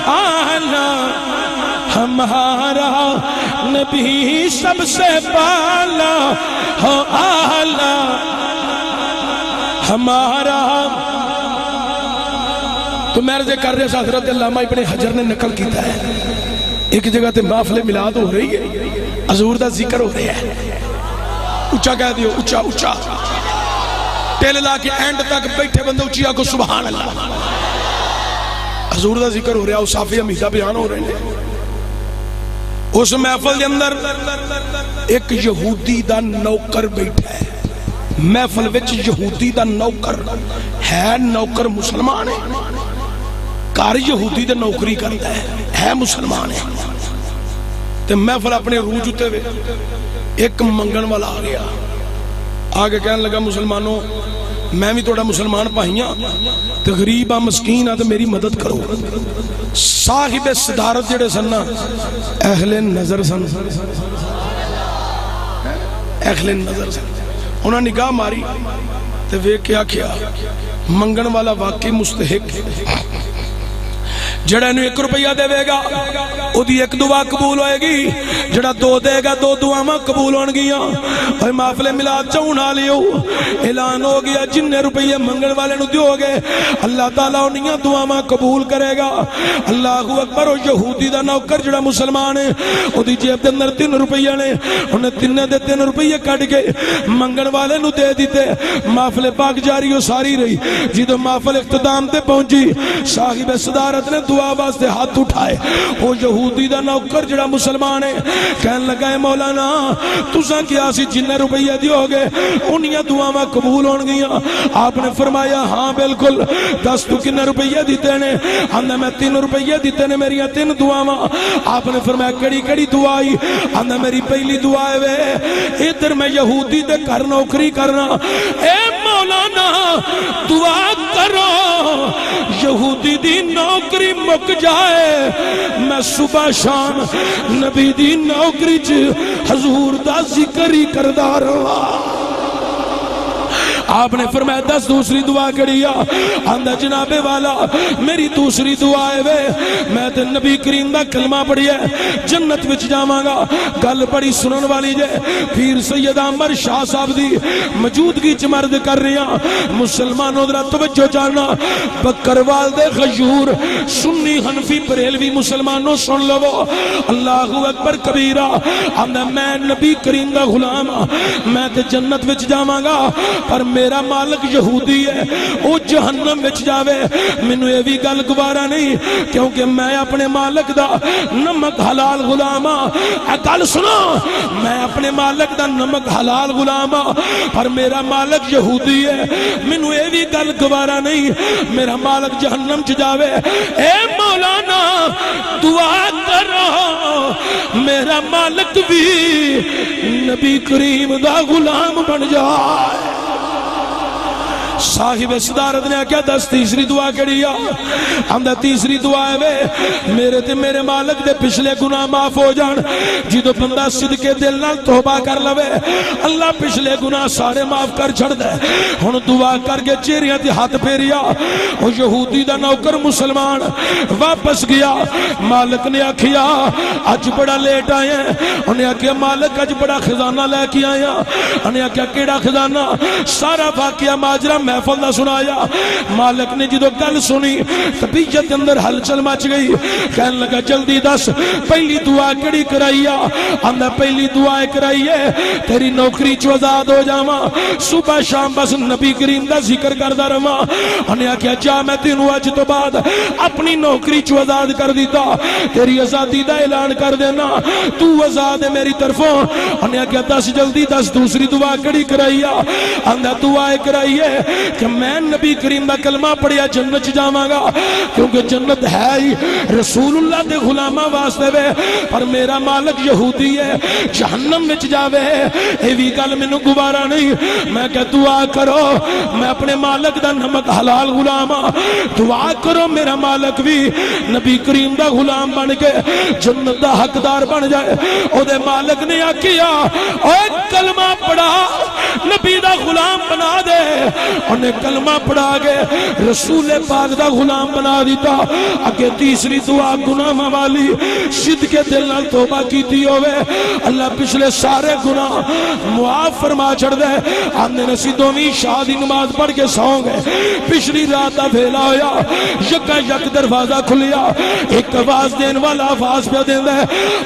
آلہ ہمارا نبی سب سے بالا ہو آلہ ہمارا تو میں رضے کر رہے ہیں حضرت علامہ ابن حجر نے نقل کیتا ہے۔ ایک جگہ تے محفل ملاد ہو رہی ہے، حضور دا ذکر ہو رہا ہے۔ اچھا کہہ دیو اچھا اچھا ٹیل لا کے اینڈ تک بیٹھے بندے اچھی آگو سبحان اللہ۔ حضور دا ذکر ہو رہا ہے صافی امیدہ بیان ہو رہے ہیں۔ اس محفل دے اندر ایک یہودی دا نوکر بیٹھا ہے۔ محفل وچ یہودی دا نوکر ہے، نوکر مسلمان ہے۔ کار یہودی دا نوکری کرتا ہے ہے مسلمان ہے۔ تے محفل اپنے روح جتے ہوئے ایک منگن والا آ گیا۔ آگے کہنے لگا، مسلمانوں، میں بھی توڑا مسلمان پاہیاں تے غریب ہاں مسکین ہاں تے میری مدد کرو۔ صاحب صدارت جڑے سننا اہل نظر سن۔ اہل نظر سن۔ انہاں نگاہ ماری تے وہ کیا کیا منگن والا واقعی مستحق جڑا انہوں ایک روپیہ دے گا، او دی ایک دعا قبول ہوئے گی۔ جڑا دو دے گا، دو دعا ماں قبول ہون گیا اور محفل ملاد چون آ لیو اعلان ہو گیا جن نے روپیہ منگن والے نو دیو گے۔ اللہ تعالیٰ انہیاں دعا ماں قبول کرے گا۔ اللہ اکبر و یہودی دا نوکر جڑا مسلمان ہے، او دی جیب دے اندر تین روپیہ نے۔ انہیں تین دے تین روپیہ کٹ کے منگن والے نو دے دیتے۔ محفل پاک جاری ہو ساری رہی۔ جدو محفل اختتام تے پہنچی، صاحب صدارت نے دعا واسطے ہاتھ اٹھائے۔ وہ یہودی دا نوکر جڑا مسلمان ہے، کہن لگا ہے، مولانا، تساں کیا سی جن روپیہ دیو گے انہیاں دعاواں قبول ہون گیا آپ نے فرمایا ہاں بالکل۔ دس، تو کن روپیہ دیتے نے؟ ہم میں تین روپیہ دیتے نے میری تین دعاواں۔ آپ نے فرمایا کڑی کڑی دعا دعائی ہم میری پہلی دعا ہے، وے، ادھر میں یہودی دے گھر نوکری کرنا۔ اے مولانا، دعا کرو۔ یہودی دی نوکری مک جائے۔ میں صبح شام نبی دی نوکری چ حضور دا ذکر ہی کردہ رہا۔ آپ نے فرمایا دس دوسری دعا کڑیا آندہ جناب والا، میری دوسری دعا ہے وے۔ میں تے نبی کریم دا کلمہ پڑھی ہے۔ جنت وچ جاواں گا۔ گل بڑی سنن والی جے۔ پیر سید عمر شاہ صاحب دی موجودگی چ مرد کر رہے ہیں مسلمانوں ذرا توجہ جاننا بکروال دے غیور، سنی حنفی بریلوی مسلمانوں سن لو۔ اللہ اکبر کبیرہ۔ آندہ میں نبی کریم دا غلام ہاں۔ میں تے جنت وچ جاواں گا۔ پر میرا مالک یہودی ہے او جہنم وچ جاوے۔ مینوں یہ بھی گل گوارا نہیں، کیونکہ میں اپنے مالک دا نمک حلال غلام ہاں۔ اے گل سنو، میں اپنے مالک دا نمک حلال غلام ہاں، پر میرا مالک یہودی ہے۔ مینوں یہ بھی گل گوارا نہیں، میرا مالک جہنم چ جاوے۔ اے مولانا، دعا کرو، میرا مالک بھی نبی کریم دا غلام بن جائے۔ صاحب صدارت نے کیا دس تیسری دعا کڑی ہم دا تیسری دعا ہے وے میرے تے میرے مالک دے پچھلے گناہ معاف ہو جان۔ جدو بندہ صدقے دل نال توبہ کر لوے، اللہ پچھلے گناہ سارے معاف کر چھڑ دے۔ ہن دعا کر کے چہریاں تے ہاتھ پھیریا۔ او یہودی دا نوکر مسلمان واپس گیا۔ مالک نے آکھیا، اج بڑا لیٹ آئے ہیں۔ انہیں آکھیا، مالک اج بڑا خزانہ لے کے آیا انہیں آکھیا، کیڑا خزانہ؟ سارا واقعہ ماجرہ محفل دا سنایا۔ مالک نے جدو گل سنی طبیعت اندر ہلچل مچ گئی۔ کہن لگا، جلدی دس، پہلی دعا کڑی کرائیا آندا، پہلی دعا کرائیے تیری نوکری چو آزاد ہو جاواں۔ صبح شام بس نبی کریم دا ذکر کردا رہواں انہیں آکھیا، جا، میں تینوں اج تو بعد اپنی نوکری چو آزاد کر دیتا۔ تیری آزادی دا اعلان کر دینا۔ تو آزاد ہے میری طرفوں۔ انہیں آکھیا، دس، جلدی دس، دوسری دعا کڑی کرائیا آندا، دعا کرائیے کہ میں نبی کریم دا کلمہ پڑھیا جنت چ جاواں گا، کیونکہ جنت ہے ہی رسول اللہ دے غلامہ واسطے وے۔ پر میرا مالک یہودی ہے، جہنم وچ جاوے۔ اے وی گل مینوں گوارا نہیں۔ میں کہ دعا کرو، میں اپنے مالک دا نمک حلال غلام ہاں۔ دعا کرو میرا مالک بھی نبی کریم دا غلام بن کے جنت دا حقدار بن جائے۔ او دے مالک نے آکھیا اوے کلمہ پڑھا، نبی دا غلام بنا دے۔ انہیں کلمہ پڑھا گئے رسول پاک دا غلام بنا دیتا۔ اگے تیسری دعا گناہ والی شد کے دل نال توبہ کیتی ہوئے اللہ پچھلے سارے گناہ معاف فرما چھڑ دے۔ آنے نسی دومی شادی نماز پڑھ کے سوں گئے۔ پچھلی رات دا پھیلا ہویا، یکا یک دروازہ کھلیا۔ ایک آواز دین والا آواز پہ دین دے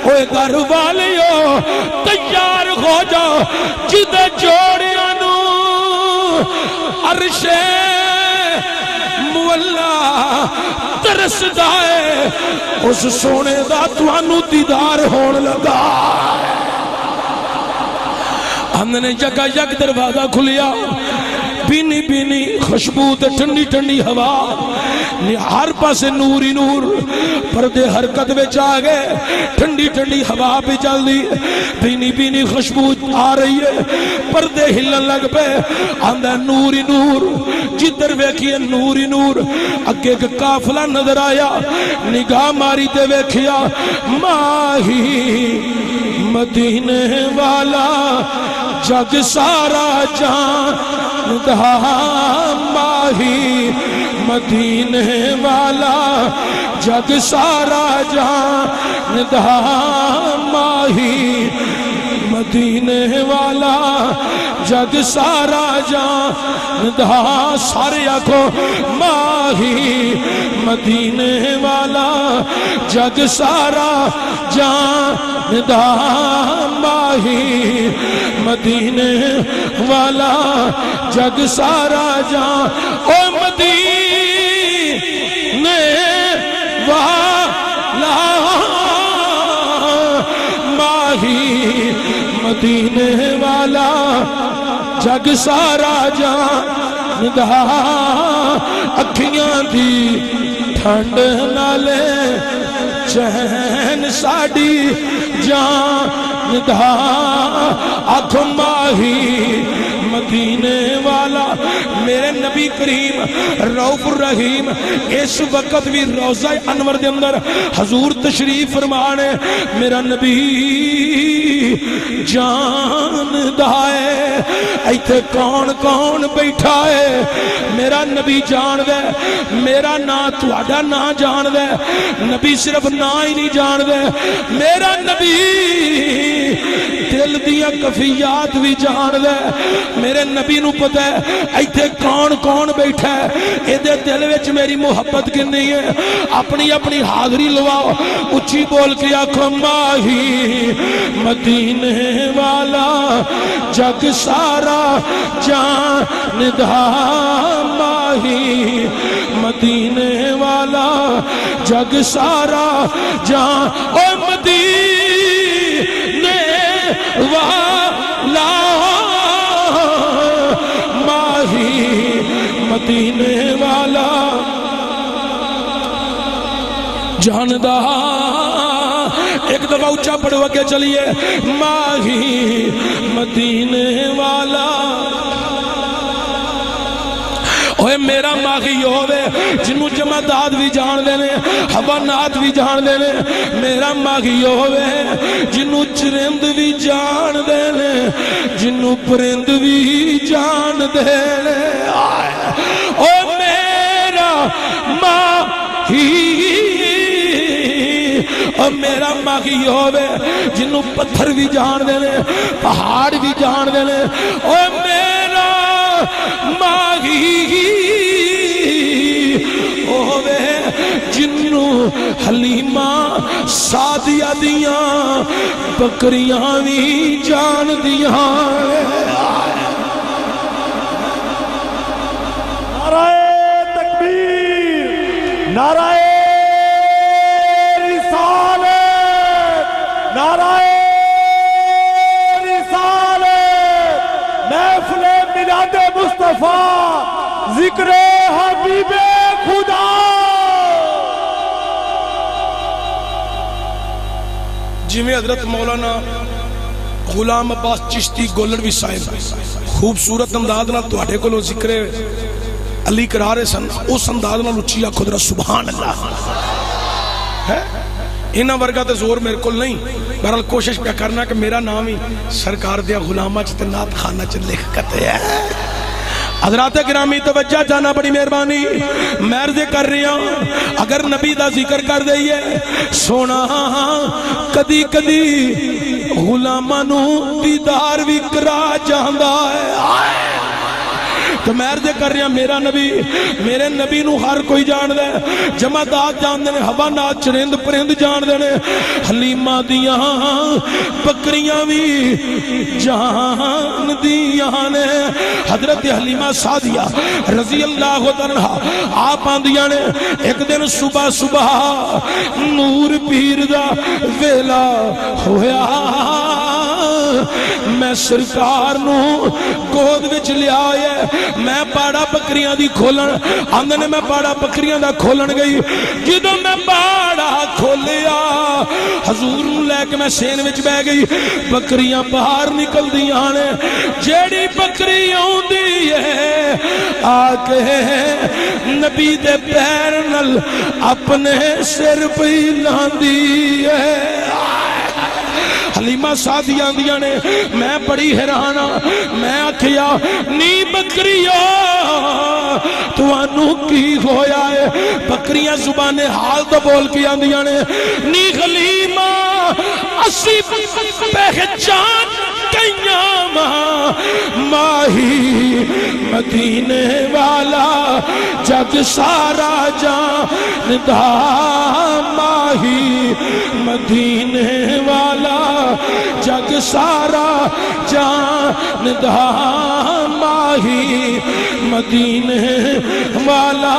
اوے گھر والیو تیار ہو جاؤ، جدے جوڑیاں عرش مولا ترس دائے اس سونے دا توانو دیدار ہون لگا۔ ہم نے جگہ یک دروازہ کھلیا۔ بینی بینی خوشبو تے ٹھنڈی ٹھنڈی ہوا۔ ہر پاسے نور ہی نور، پردے حرکت وچ آ گئے۔ ٹھنڈی ٹھنڈی ہوا پہ چل دی بینی بینی خوشبو آ رہی ہے۔ پردے ہلن لگ پے۔ آندا نور ہی نور۔ جدھر ویکھیے نور ہی نور۔ اگے ایک قافلہ نظر آیا۔ نگاہ ماری تے ویکھیا۔ ماہی مدینے والا جگ سارا جان ماہی مدینے والا جگ سارا جان دہا ماہی مدینے والا، جگ سارا جان دہا سارے آنکھوں، ماہی مدینے والا، جگ سارا جان دہا ماہی مدینے والا، جگ سارا جان جگ سارا جان دہا اکھیاں دی ٹھنڈ نالے چہن ساڑی جان دہا آنکھ ماہی مدینے والا، میرے نبی کریم روف الرحیم، اس وقت بھی روزہ انور دے اندر حضور تشریف فرمانے میرا نبی جان دائے ایتھے کون کون بیٹھا ہے؟ میرا نبی جان دے، میرا نا تواڈا نا جان دے۔ نبی صرف نا ہی نہیں جان دے میرا نبی دل دیا کفیات بھی جان دے میرے نبی نو پتہ ہے، ایتھے کون کون بیٹھا ہے۔ اے دل وچ میری محبت کنی ہے۔ اپنی اپنی حاضری لواؤ۔ اچھی بول کے آنکھوں ماہی مدینے والا، جگ سارا جان ماہی مدینے والا۔ جگ سارا جان او مدینے والا ماہی مدینے والا جاندہ ایک دفعہ اچھا پڑھو کے چلیے ماہی مدینے والا اوے میرا ماغی ہووے جنو جمعداد بھی جان دینے حوانات بھی جان دینے میرا ماغی ہووے جنو چرند بھی جان دینے جنو پرند بھی جان دینے او میرا ماغی اور میرا ماغی ہووے جنو پتھر بھی جان دینے پہاڑ بھی جان دینے او میرا ماہی حلیمہ سادیہ دیاں بکریاں بھی جان دیاں۔ نعرہ تکبیر نعرہ جویں حضرت مولانا غلام عباس چشتی گولڑوی صاحب خوبصورت انداز نال تواڈے کولوں ذکر علی کرا رہے سن، اس انداز نال اچھی آکھو ذرا سبحان اللہ ہے؟ انہاں ورگا تے زور میرے کول نہیں۔ بہرحال کوشش پہ کرنا کہ میرا نام ہی سرکار دیا غلامہ چ تے نعت خانہ چ لکھ کتے ہے۔ حضرات گرامی، توجہ جانا بڑی مہربانی۔ میں کر رہی ہوں، اگر نبی دا ذکر کر دئیے، سونا، کدی کدی غلامانو دیدار بھی کرا جاندہ ہے۔ تو میں عرض کر رہا میرا نبی، میرے نبی نو ہر کوئی جان دے جمعدات جان دے ہوا نات چرند پرند جان دے حلیمہ دیاں، بکریاں بھی جان دیاں نے۔ حضرت حلیمہ سادیہ رضی اللہ عنہ آپ آندیاں نے، ایک دن صبح صبح نور پیر دا ویلا ہویا۔ میں سرکار نو گود وچ لیا ہے۔ میں باڑا بکریاں دی کھولن۔ آندھنے میں باڑا بکریاں دا کھولن گئی۔ جدو میں باڑا کھولیا، حضور نو لے کے میں سین وچ بہ گئی۔ بکریاں باہر نکل دیاں نے۔ جیڑی بکری آن دی ہے، آکے نبی دے پیر نل اپنے سر پہ لان دی ہے۔ حلیمہ سادیاں دیاں نے میں بڑی حیرانہ میں آکھیا نی بکریا تو انو کی ہویا ہے بکریاں زبان حال تو بول کی آندیاں نے نی حلیمہ اسی پہچان ماہی مدینے والا، جگ سارا جان ماہی مدینے والا، جگ سارا جان ماہی مدینے والا،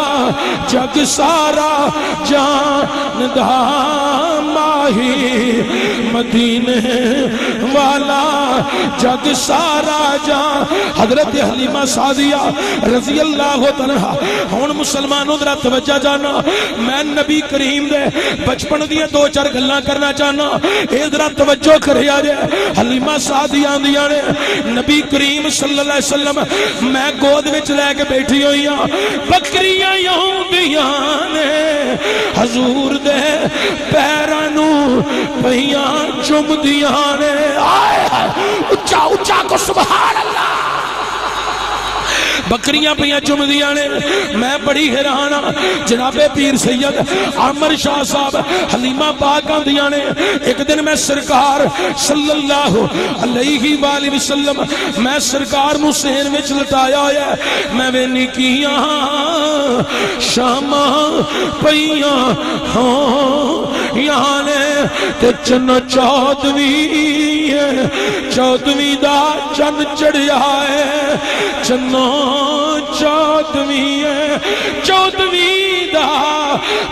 جگ سارا جان ماہی مدینے والا جگ سارا جان۔ حضرت حلیمہ سازیہ رضی اللہ تعالیٰ ہون مسلمانوں درہ توجہ جانا۔ میں نبی کریم دے بچپن دیا دو چار گلنا کرنا چاہنا۔ اے درہ توجہ کرے آ جائے حلیمہ سازیہ آندیاں نے نبی کریم صلی اللہ علیہ وسلم میں گود وچ لے کے بیٹھی ہوئی ہاں۔ بکریاں یہوں دیاں نے حضور دے پیرانو پہیاں چم دیاں نے۔ آئے اچھا اچھا کو سبحان اللہ۔ بکریاں پیاں چم نے۔ میں بڑی حیران ہاں۔ جناب پیر سید عمر شاہ صاحب، حلیمہ پاک دیا نے۔ ایک دن میں سرکار صلی اللہ علیہ وآلہ وسلم، میں سرکار نو سین وچ لٹایا ہے۔ میں وینی کیاں شامہ پیاں ہاں۔ یہاں نے تے چن چودوی ہے۔ چودوی دا چن چڑیا ہے۔ چنو چودوی ہے۔ چودوی دا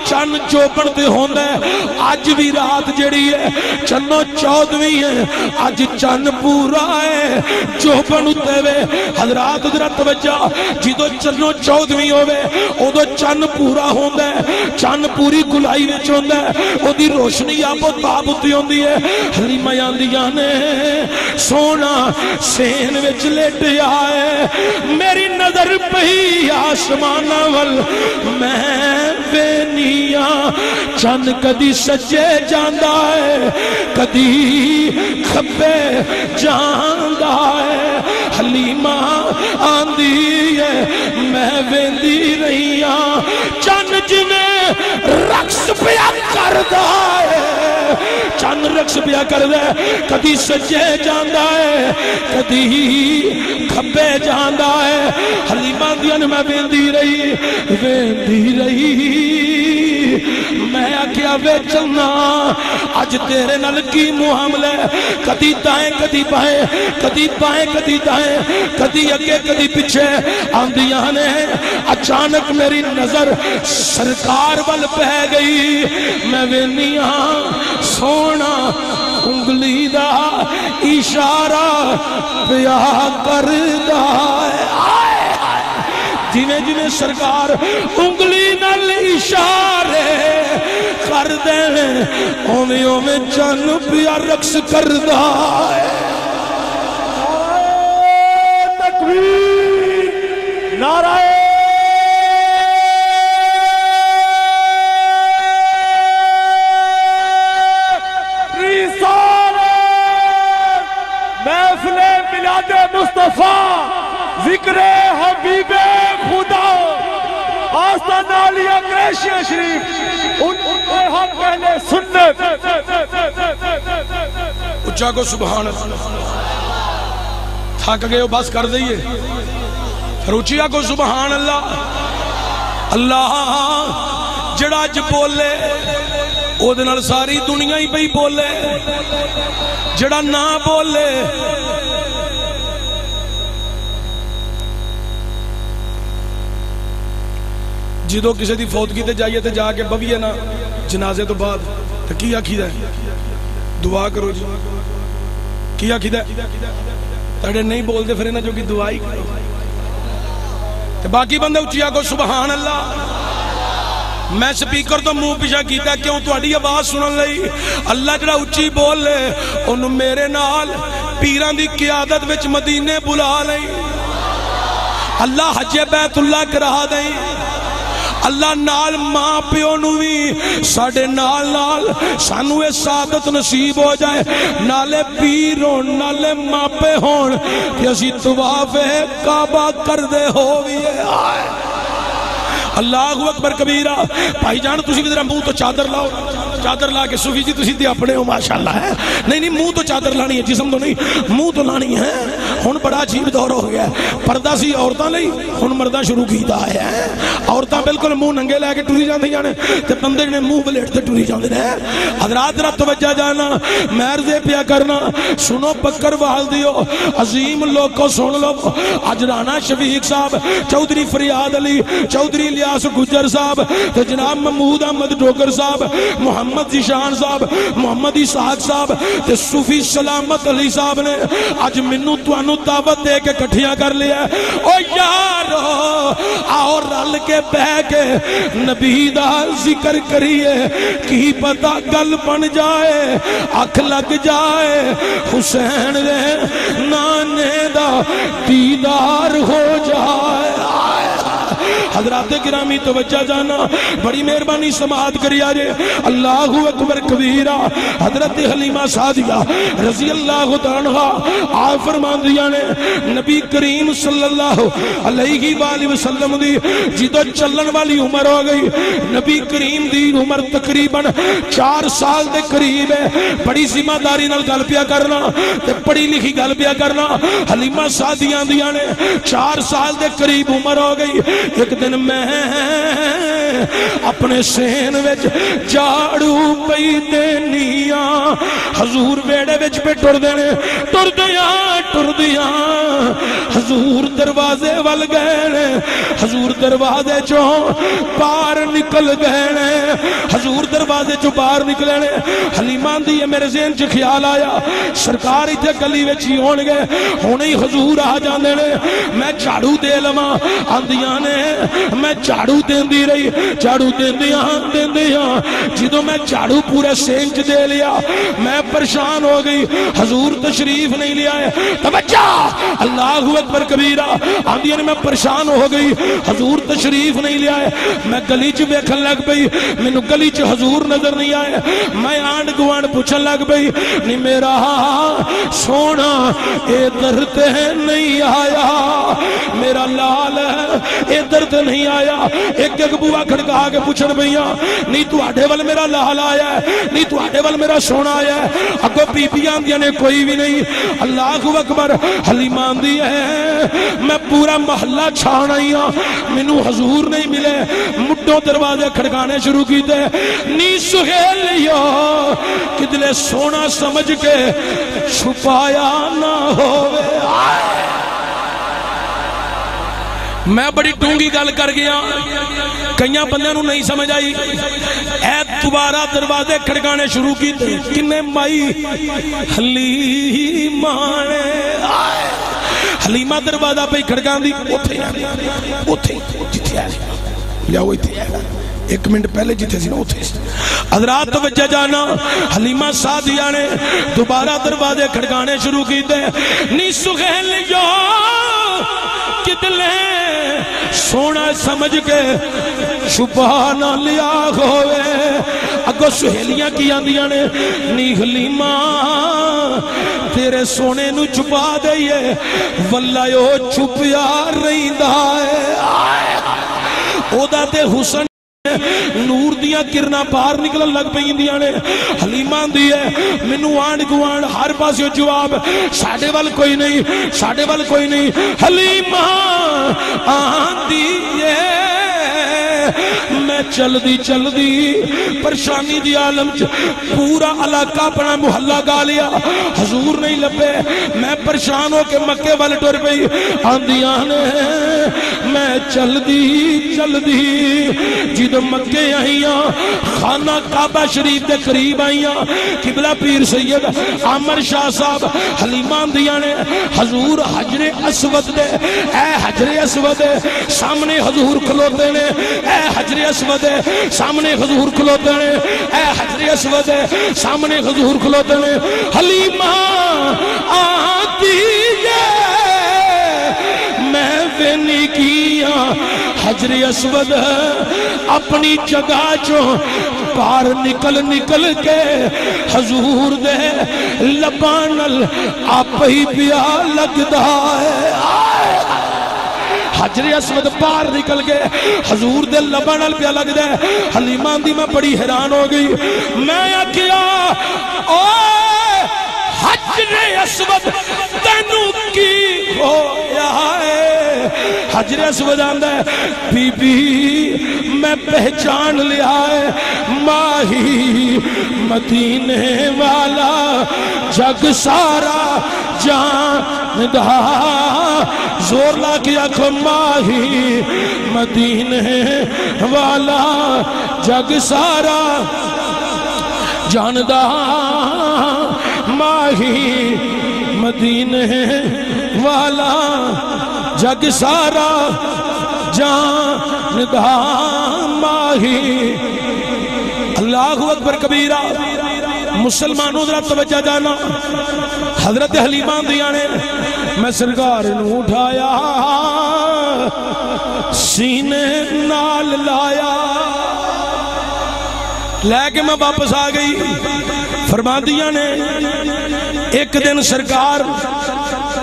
چن چوپن تے ہوندہ ہے آج بھی رات جڑی ہے۔ چنو چودوی ہے۔ آج چن پورا ہے۔ چوپن اتے وے۔ حضرات در توجہ۔ جدو چنو چودوی ہوئے او دو چن پورا ہوندہ ہے۔ چن پوری گلائی وچ ہوندہ ہے۔ او دی روشنی آپ تاب اتی ہوندی ہے۔ حلیمہ یاندیاں نے سونا سین وچ لیٹ آئے میری نظر پہی آسمان ول۔ میں بینیاں چند کدی سجے جاندہ ہے، کدی کھپے جاندہ ہے۔ حلیمہ آندی ہے، میں ویندی رہیاں رقص پیا کردہ ہے۔ چند رقص پیا کر دے کدی سجے جاندہ ہے۔ کدی کھبے جاندہ ہے۔ حلیمہ دیان میں بیندی رہی بیندی رہی۔ میں آکیا وے چلنا آج تیرے نل کی معاملے کدی دائیں، کدی بائیں کدی بائیں، کدی دائیں، کدی اگے، کدی پچھے آندیاں نے اچانک میری نظر سرکار وال پہ گئی۔ میں وینیاں سونا انگلی دا اشارہ پیا کردہ ہے۔ جنہیں جنہیں سرکار انگلی نل اشارے کر دیں اومیں اومیں چن پیا رقص کردہ ہے۔ تکبیر نعرہ رسالت محفل میلاد مصطفیٰ۔ ذکر حبیب خدا آستان علیہ کریشیا شریف، ان کے ہم پہلے سنت۔ اچھا کو سبحان اللہ۔ تھک گئے ہو، بس کر دئیے پھر کو سبحان اللہ۔ اللہ جڑا اج بولے او دے نال ساری دنیا ہی پئی بولے۔ جڑا نہ بولے جدو کسی دی فوتگی تے جائیے تے جا کے بویے نا، جنازے تو بعد تو کی آکھی دعا کرو جی۔ کی آکھی ہے؟ تڑے نہیں بول دے پھر انہاں جو کی دعائی کرو۔ تے باقی بندے اچھیا کو سبحان اللہ۔ میں سپیکر تو منہ پیچھا کیتا، کیوں تہاڈی آواز سنن لئی؟ اللہ جڑا اچھی بول لے، اونوں میرے نال پیراں دی قیادت وچ مدینے بلا لئی۔ اللہ حج بیت اللہ کرا دیں اللہ نال ماں پیو نو بھی ساڑے نال نال سانو اے سعادت نصیب ہو جائے۔ نالے پیر ہون، نالے ماں پہ ہون۔ کہ اسی طواف کعبہ کر دے ہو بھی آئے۔ اللہ اکبر کبیرہ۔ بھائی جان، تسی بھی ذرا منہ تو چادر لاؤ۔ چادر لا کے صوفی جی تسی تے اپنے ہو، ماشاءاللہ، ہے؟ نہیں نہیں، منہ تو چادر لانی ہے، جسم تو نہیں، منہ تو لانی ہے۔ ہن بڑا عجیب دور ہو گیا ہے۔ پردہ سی عورتاں لئی، ہن مرداں شروع کیتا ہے عورتاں بالکل منہ ننگے لے کے ٹری جاندی جانے تے بندے نے منہ بلیٹ تے ٹری جاندے نے حضرات ذرا توجہ جانا، مہر دے پیا کرنا۔ سنو بکر وال دیو، عظیم لوگ کو سن لو۔ اج رانا شفیق صاحب، چودھری فریاد علی، چودھری الیاس گجر صاحب، تے جناب محمود احمد ڈوگر صاحب، محمد محمد جی زیشان صاحب، محمد جی اسحاق صاحب تے صوفی سلامت علی صاحب نے اج مینوں تانوں دعوت دے کے کٹھیاں کر لیا ہے۔ او یارو آؤ رل کے بہ کے نبی دا ذکر کریے، کی پتہ گل بن جائے، اکھ لگ جائے۔ حسین دے نانے دا دیدار ہو جائے۔ حضرات گرامی توجہ جانا، بڑی مہربانی سماعت کری آجے اللہ اکبر کبیرہ، حضرت حلیمہ سادیہ رضی اللہ تعالیٰ آپ فرمان دیا نے، نبی کریم صلی اللہ علیہ وآلہ وسلم دی، جدو چلن والی عمر ہو گئی، نبی کریم دی عمر تقریباً چار سال دے قریب ہے۔ بڑی ذمہ داری نال گل پیا کرنا، تے پڑھی لکھی گل پیا کرنا۔ حلیمہ سادیاں دیا نے، چار سال دے قریب عمر ہو گئی۔ ایک دن میں اپنے سین وچ جاڑو پئی دینیاں حضور بیڑے وچ پہ ٹر دینے ٹر دیاں ٹر دیاں حضور دروازے وال گئے حضور دروازے چوں پار نکل گئے حضور دروازے چوں پار نکلے حلیمان دی میرے ذہن چ خیال آیا سرکار ایتھے گلی وچ ہی ہون گے ہونے ہی حضور آ جاندے نے میں جھاڑو دے لواں آندیاں نے میں جھاڑو دیندی رہی، جھاڑو دیندیاں دیندیاں۔ جدو میں جھاڑو پورے سینچ دے لیا، میں پریشان ہو گئی۔ حضور تشریف نہیں لیا ہے توجہ! اللہ اکبر کبیرہ آندیاں نے میں پریشان ہو گئی۔ حضور تشریف نہیں لیا ہے میں گلی چ چ ویکھن لگ پئی۔ مینوں گلی چ حضور نظر نہیں آئے۔ میں آنڈ گوانڈ پوچھن لگ پئی۔ نہیں میرا سونا ادھر تے نہیں آیا۔ میرا لال ہے ادھر تے نہیں آیا۔ ایک ایک بوا کھڑکا کے پوچھن پئیاں، نہیں تواڈے ول میرا لال آیا ہے، نہیں تواڈے ول میرا سونا آیا ہے۔ اگوں بیبیاں آندیاں نے کوئی بھی نہیں۔ اللہ اکبر، حلیمہ آندی ہے۔ میں پورا محلہ چھان آئی ہوں مینوں حضور نہیں ملے۔ مڈوں دروازے کھڑکانے شروع کیتے۔ نی سہیل لیو کدلے سونا سمجھ کے چھپایا نہ ہوئے میں بڑی ٹونگی گل کر گیا۔ کئیاں بندیاں نو نہیں سمجھ آئی۔ اے دوبارہ دروازے کھڑکانے شروع کی کنے مائی حلیمہ نے آئے۔ حلیمہ دروازہ پہ کھڑکان دی اوتھے اوتھے جتھے آئے۔ لیاؤ ایتھے ایک منٹ پہلے جتھے سی نا اوتھے۔ حضرات توجہ جانا۔ حلیمہ سادیہ نے دوبارہ دروازے کھڑکانے شروع کی دے نی سغیل جو کدلے سونا سمجھ کے چھپا نہ لیا ہوئے۔ اگو سہیلیاں کی آندیاں نے نی حلیمہ، تیرے سونے نو چھپا دئیے۔ واللہ یو چھپیا رہی دائے او دا تے حسن نور دیاں کرنا باہر نکلن لگ پہ اندیاں نے۔ حلیمہ دی ہے منو آنڈ گوانڈ، ہر پاس یہ جواب ساڑے وال کوئی نہیں ساڑے وال کوئی نہیں۔ حلیمہ آندی ہے میں چل دی چل دی پرشانی دی عالم چ پورا علاقہ اپنا محلہ گا لیا۔ حضور نہیں لبے۔ میں پرشان ہو کے مکے والے ٹور پئی۔ آندیاں نے میں چل دی چل دی جد مکے آئیاں، خانہ کعبہ شریف دے قریب آئیاں۔ قبلہ پیر سید عامر شاہ صاحب حلیمان دیا نے، حضور حجر اسود دے۔ اے حجر اسود دے سامنے حضور کھلوتے نے۔ اے حجر اسود دے سامنے حضور کھلوتے نے اے حجر اسود دے سامنے حضور کھلوتے نے حلیمہ آتی ہے۔ میں وینی کیا حجر اسود اپنی جگہ چو پار نکل نکل کے حضور دے لبانل آپ ہی پیا لگدا ہے۔ آہ! حجر اسود پار نکل گئے۔ حضور دے لبانل پیا لگ دے حلیمان دی میں بڑی حیران ہو گئی۔ میں کیا اوے حجر اسود، تینو کی ہویا ہے؟ حجر اسود آندہ ہے، بی بی، میں پہچان لیا ہے۔ ماہی، مدینے والا، جگ سارا جاندہ۔ زور لا کیا کھو ماہی، مدینے والا، جگ سارا جاندہ۔ ماہی، مدینے والا، جگ سارا جاندہ۔ ماہی اللہ اکبر کبیرہ، مسلمانوں ذرا توجہ جانا۔ حضرت حلیمان دیانے میں سرکار نو اٹھایا۔ سینے نال لایا۔ لے کے میں واپس آ گئی۔ فرما دیا نے، ایک دن سرکار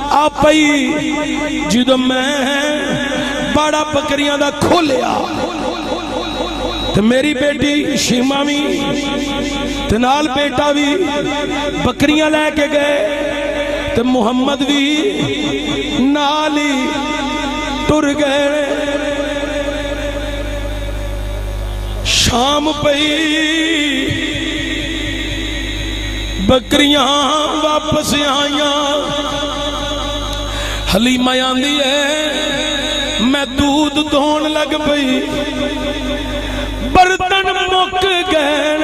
آپ ہی جدو میں بڑا بکریاں دا کھولیا۔ تو میری بیٹی شیمہ بھی تنال بیٹا بھی بکریاں لے کے گئے تو محمد بھی نالی ٹر گئے شام پئی بکریاں واپس آئیاں حلیمہ آندی ہے میں دودھ دھون لگ پئی برتن مک گئے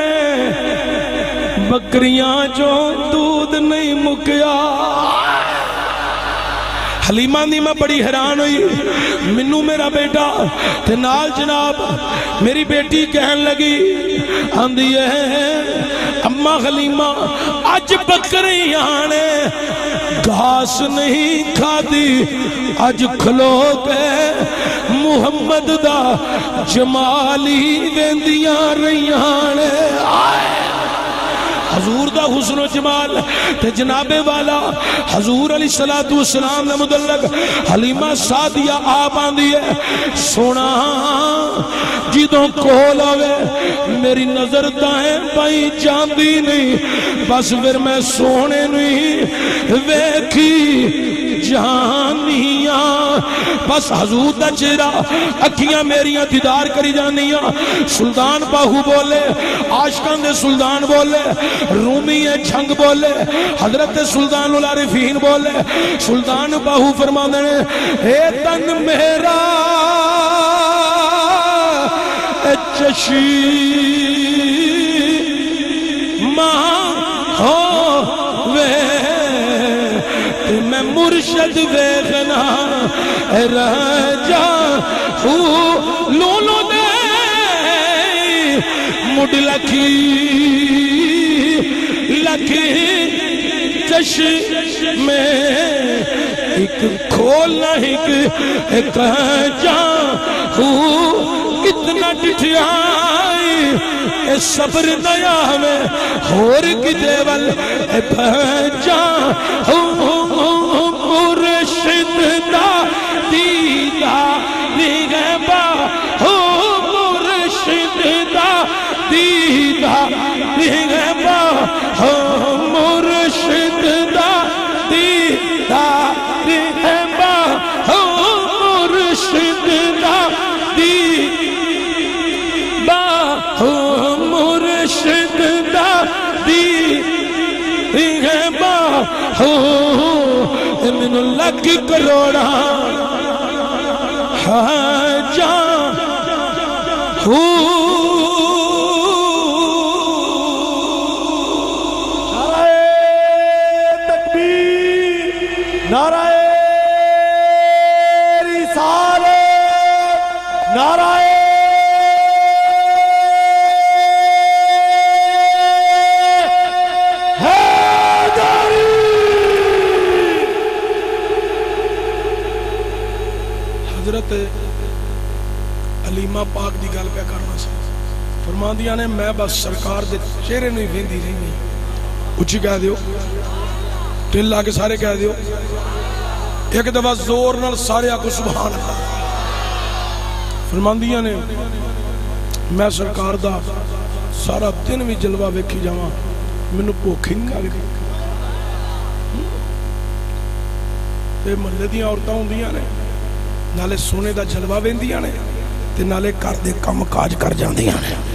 بکریاں جو دودھ نہیں مکیا۔ حلیمہ دی میں بڑی حیران ہوئی۔ منو میرا بیٹا تے نال جناب میری بیٹی کہن لگی۔ آندی ہے اممہ حلیمہ، اج بکریاں نے گھاس نہیں کھا دی اج کھلو کے محمد دا جمالی ویندیاں رہیاں آئے۔ حضور دا حسن و جمال تے جناب والا حضور علیہ السلام نے مدلق حلیمہ سادیہ آپ آندی ہے۔ سونا، جدوں کول آوے، میری نظر دائیں بائی جاندی نہیں۔ بس پھر میں سونے نہیں، ویکھی۔ جانیاں بس حضور دا چہرہ، اکھیاں میریاں دیدار کری جانیاں۔ سلطان باہو بولے عاشقان دے سلطان بولے، رومی چھنگ بولے، حضرت سلطان العارفین بولے۔ سلطان باہو فرما دینے اے تن میرا، اے چشی، ماں مرشد ویخنا رہ جا لولو دے مڈ لکھی لکھی چش میں ایک کھولنا، ایک جا کتنا ڈٹھیائی، اے صبر دیا میں، ہور کی دیول، اے پہجا مرشد من لگ کروڑا ہاں جان فرماندیاں نے میں بس سرکار دے چہرے نہیں ویندی رہی نہیں اچھی کہہ دیو دل لا کے سارے کہہ دیو ایک دفعہ زور نال سارے آکو سبحان اللہ فرماندیاں نے میں سرکار دا سارا دن بھی جلوہ ویکھی جاواں مینوں بھوک ہی نہیں لگی تے محلے دیاں عورتاں ہوندیاں نے نالے سونے دا جلوہ ویندیاں نے تے نالے کر دے کم کاج کر جاندیاں نے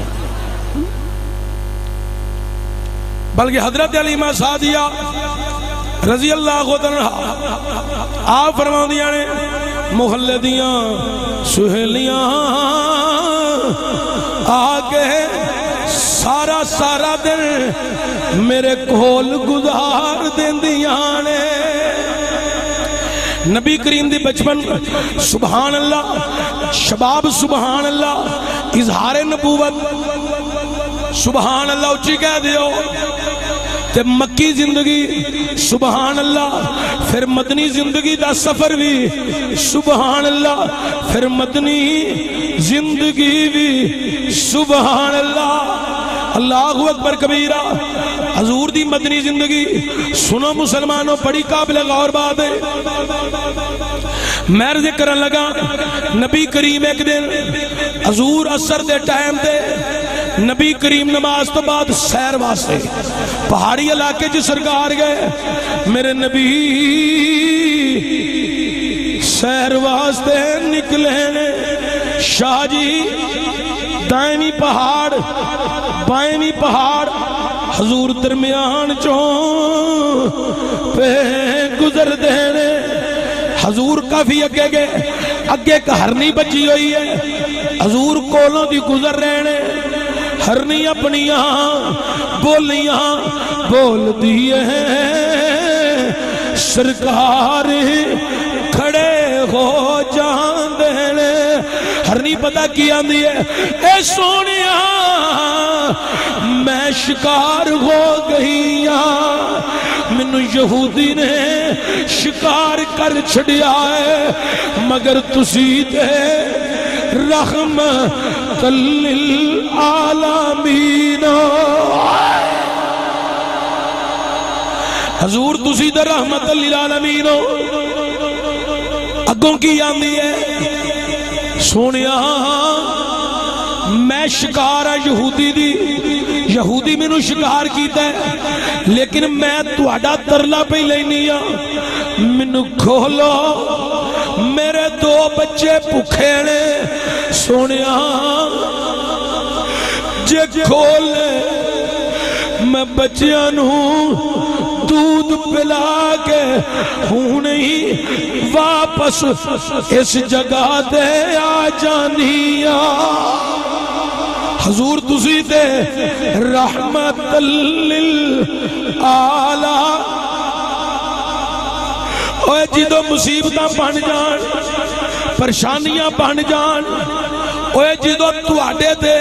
بلکہ حضرت علیمہ سادیہ رضی اللہ عنہ آپ فرما فرماندیاں نے محلے دیاں سہیلیاں، آگے سارا سارا دن میرے کول گزار دیندیاں نے۔ نبی کریم دی بچپن، سبحان اللہ، شباب سبحان اللہ، اظہار نبوت، سبحان اللہ اچھی کہہ دیو۔ تے مکی زندگی سبحان اللہ پھر مدنی زندگی دا سفر بھی سبحان اللہ پھر مدنی زندگی بھی سبحان اللہ اللہ اکبر کبیرہ، حضور دی مدنی زندگی، سنو مسلمانوں، بڑی قابل غور بات ہے۔ میں ذکر لگا، نبی کریم ایک دن، حضور اثر دے ٹائم دے نبی کریم نماز تو بعد سیر واسطے۔ پہاڑی علاقے جو سرکار گئے، میرے نبی سیر واسطے نکلے نے۔ شاہ جی دائمی پہاڑ، بائمی پہاڑ، حضور درمیان چون پہ گزر دینے حضور کافی اگے گئے، اگے کا ہرنی بچی ہوئی ہے۔ حضور کولوں دی گزر رہنے ہرنی اپنیاں بولیاں بول دیئے ہیں۔ سرکار کھڑے ہو جان دینے ہرنی پتا کیا دیئے اے سونیاں میں شکار ہو گئی میں مینو یہودی نے شکار کر چھڑیا ہے، مگر تسی تے رحمت للعالمین حضور تسی تے رحمت للعالمین اگوں کی آندی ہے؟ سونیا، میں شکار ہے یہودی دی۔ یہودی میں نو شکار کیتا ہے، لیکن میں تواڈا ترلا پہ لینی ہاں مینو کھولو۔ میرے دو بچے بھوکے نے۔ سونیا، جے کھولے، میں بچیاں نو دودھ پلا کے ہوں نہیں واپس اس جگہ دے آ جانیا حضور تسی دے رحمت للعالی اوے جدو مصیبتاں بن جان، پریشانیاں بن جان اوے جدو تواڈے تے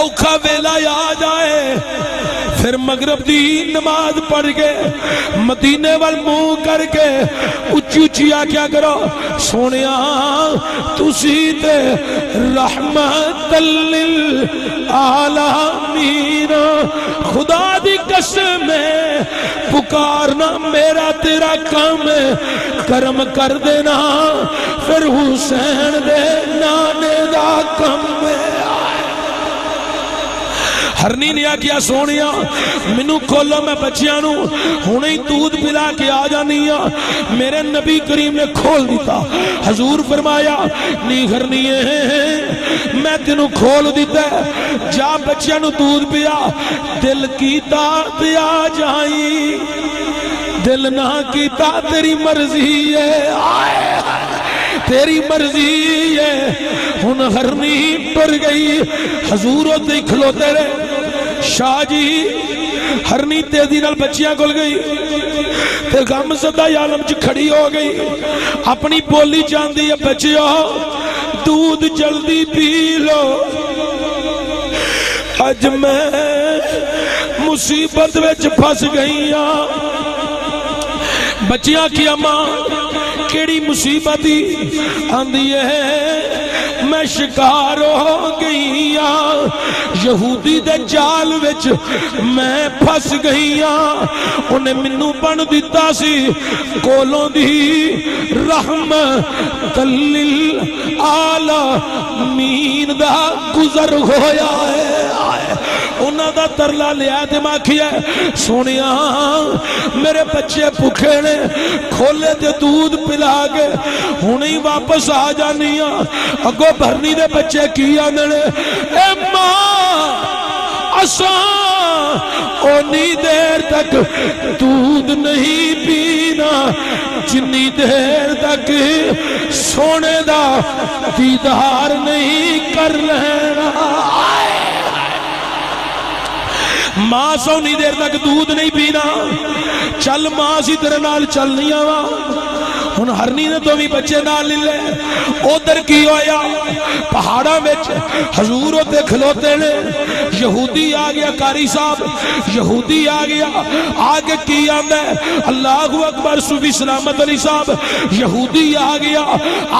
اوکھا ویلا آ جائے پھر مغرب دی نماز پڑھ کے مدینے وال منہ کر کے اچھی اچھی آکیا کرو۔ سونیا، تسی تے رحمت للعالمین۔ خدا دی قسم ہے، پکارنا میرا تیرا کام ہے۔ کرم کر دینا، پھر حسین دے نانے دا کم ہرنی نے آکیا سونیا منو کھولو میں بچیاں نو ہونے ہی دودھ پلا کے آ جانی میرے نبی کریم نے کھول دیتا حضور فرمایا نی ہرنی میں تینو کھول دیتا ہے جا بچیاں نو دودھ پیا دل کی کیتا دیا جائی دل نہ کیتا تیری مرضی ہے آئے تیری مرضی ہے ہن ہرنی ٹر گئی حضور تے کھلوتے رہے شاہ جی ہرنی تیزی نال بچیاں کھل گئی۔ تے غم زدہ عالم چ کھڑی ہو گئی۔ اپنی بولی جاندی ہے، بچیو، دودھ جلدی پی لو۔ اج میں مصیبت وچ پھس گئی ہاں بچیاں کی اماں کیڑی مصیبتی آندی ہے؟ میں شکار ہو گئی ہاں یہودی دے جال وچ میں پھس گئی ہاں انہیں منو بن دیتا سی۔ کولوں دی رحم تلیل آلہ مین دا گزر ہویا ہے۔ انہاں دا ترلا لیا تے ماں کیا سونیا میرے بچے بھوکے نے کھولے تے دودھ پلا کے ہوں ہی واپس آ جانی اگو بھرنی دے بچے کی آنے اے ماں اساں اونی دیر تک دودھ نہیں پینا جنی دیر تک سونے دا دیدار نہیں کر لینا ماں سونی دیر تک دودھ نہیں پینا۔ چل ماں سی تیرے نال چل نہیں آوا ہن ہرنی نے تو بھی بچے نال لے لے ادھر کی ہویا پہاڑا وچ حضور ہوتے کھلوتے نے یہودی آ گیا کاری صاحب یہودی آ گیا آگے کی آندا ہے اللہ اکبر صوفی سلامت علی صاحب یہودی آ گیا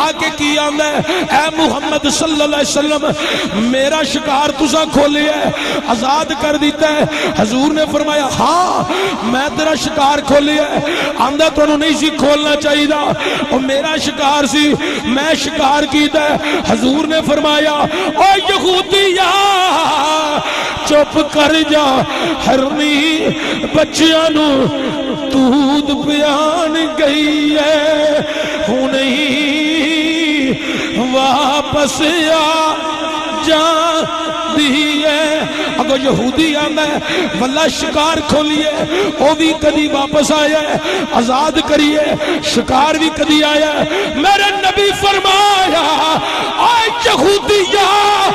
آگے کی آندا ہے اے محمد صلی اللہ علیہ وسلم میرا شکار تسا کھولے ہے آزاد کر دیتا ہے حضور نے فرمایا ہاں میں تیرا شکار کھولے ہے آندہ تو انہوں نہیں سی کھولنا چاہیے دا اور میرا شکار سی، میں شکار کیتا ہے حضور نے فرمایا او یہودیا چپ کر جا ہرنی بچیاں نو دودھ پیان گئی ہے۔ ہوں نہیں، واپس آ جان جا دیئے اگر یہودی آنا ہے، واللہ شکار کھولیے۔ او بھی کدی واپس آیا ہے، آزاد کریے۔ شکار بھی کدی آیا ہے۔ میرے نبی فرمایا، آئے یہودیا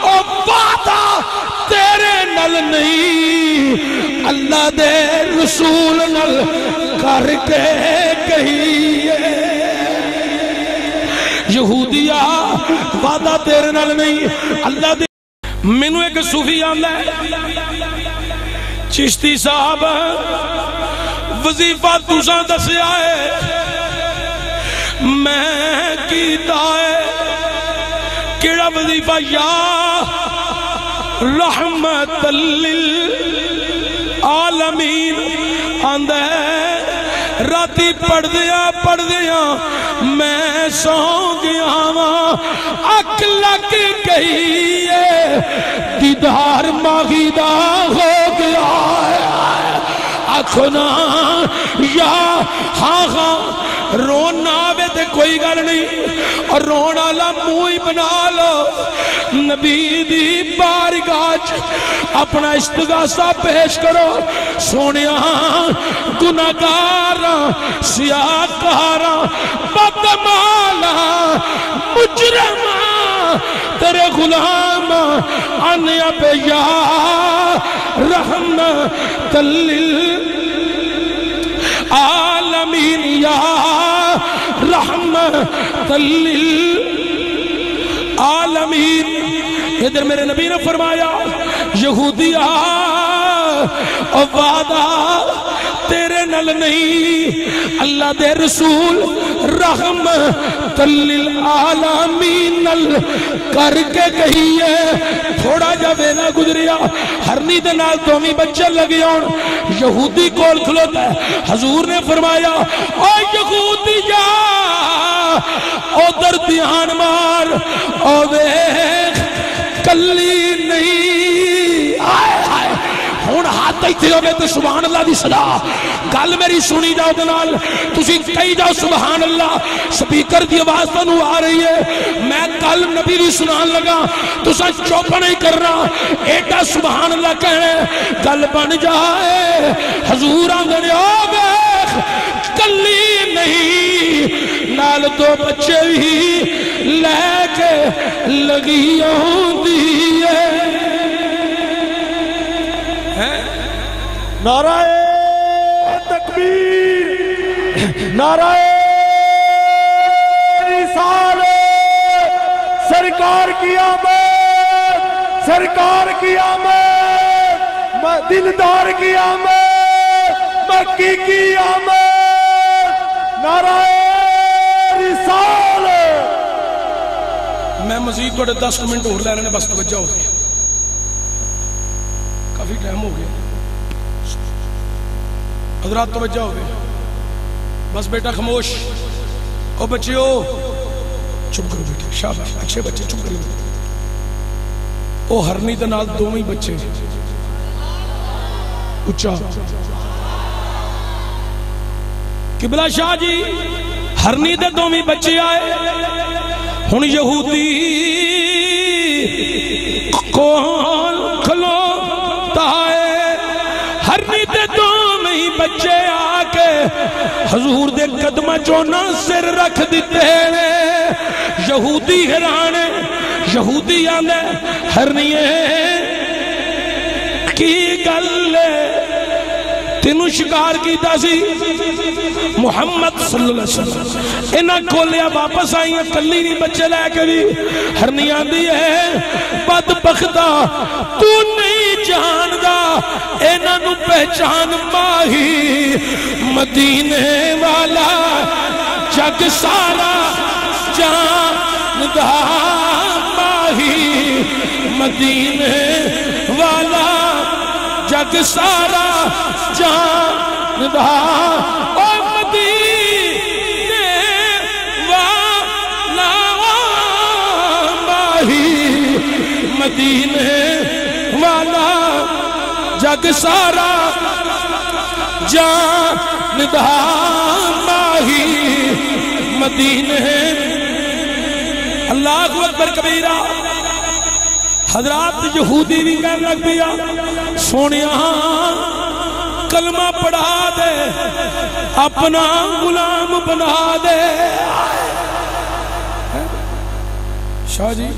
او وعدہ تیرے نل نہیں۔ اللہ دے رسول نل کر کے کہیے۔ یہودیا وعدہ تیرے نال نہیں۔ اللہ دے مینو ایک صوفی آندا ہے۔ چشتی صاحب، وظیفہ تسا دسیا ہے۔ میں کیتا ہے۔ کیڑا وظیفہ؟ یا رحمت للعالمین آندہ ہے۔ راتی پڑھ دیا پڑھ دیا میں سو گیا ماں اک لگ گئی ہے دیدار ماغی دا ہو گیا ہے اکھنا یا ہاں ہاں رونا آوے تے کوئی گل نہیں۔ اور رونا لا موئی بنا لو۔ نبی دی بارگاہ اپنا استغاثہ پیش کرو۔ سونیا گناہگارا سیاکارا بدمالا مجرمہ تیرے غلام آنیا پہ یا رحمت العالمین یا رحمت للعالمین ادھر میرے نبی نے فرمایا یہودیہ آ وعدہ تیرے نل نہیں۔ اللہ دے رسول رحم رحمت للعالمین نل کر کے کہی ہے۔ تھوڑا جا ویلا گزریا۔ ہرنی دے نال دومی بچے لگے ہون۔ یہودی کول کھلوتا ہے۔ حضور نے فرمایا او یہودی جا او در دیان مار۔ او ویخ کلی ہاتھ ہی تھے ہوگے تو سبحان اللہ دی صدا۔ گل میری سنی جاؤ دنال تسی کئی جاؤ سبحان اللہ۔ سپیکر دی آواز تنو آ رہی ہے۔ میں کل نبی دی سنان لگا۔ تسا چوپا نہیں کرنا۔ ایٹا سبحان اللہ کہنے گل بن جائے۔ حضور آنگنے آگے کلی نہیں۔ نال دو بچے بھی لے کے لگی ہوں دیئے نعرہ تکبیر، نعرہ رسال سرکار کی آمد، سرکار کی آمد دلدار کی آمد، مکی کی آمد، نعرہ رسال میں مزید توڑے دس منٹ اور لے رہے بس توجہ ہو گئی۔ کافی ٹائم ہو گیا۔ حضرات توجہ ہو گئی بس بیٹا خموش او بچیو۔ چپ کرو بیٹے۔ شاباش، اچھے بچے، چپ کرو۔ او ہرنی دے نال دوویں بچے۔ اچھا قبلہ شاہ جی ہرنی دے دوویں بچے آئے۔ ہن یہودی، کون حضور دے قدمہ چونا سر رکھ دیتے ہیں۔ یہودی حیرانے یہودی آنے ہر نیے کی گلے تینوں شکار کیتا سی محمد صلی اللہ علیہ وسلم۔ انہاں کھولیا واپس آئی کلی نہیں بچے لے کے بھی۔ ہرنی آندی ہے بدبختہ تو نہیں جاندا انہاں نو پہچان ماہی مدینے والا، جگ سارا جاندا ماہی مدینے والا، جگ سارا جاندا او مدینے والا، ماہی مدینے جگ سارا جاندا ماہی مدینے اللہ اکبر کبیرہ، حضرات یہودی بھی کہنے لگ دیا سونیا، کلمہ پڑھا دے، اپنا غلام بنا دے۔ شاہ جی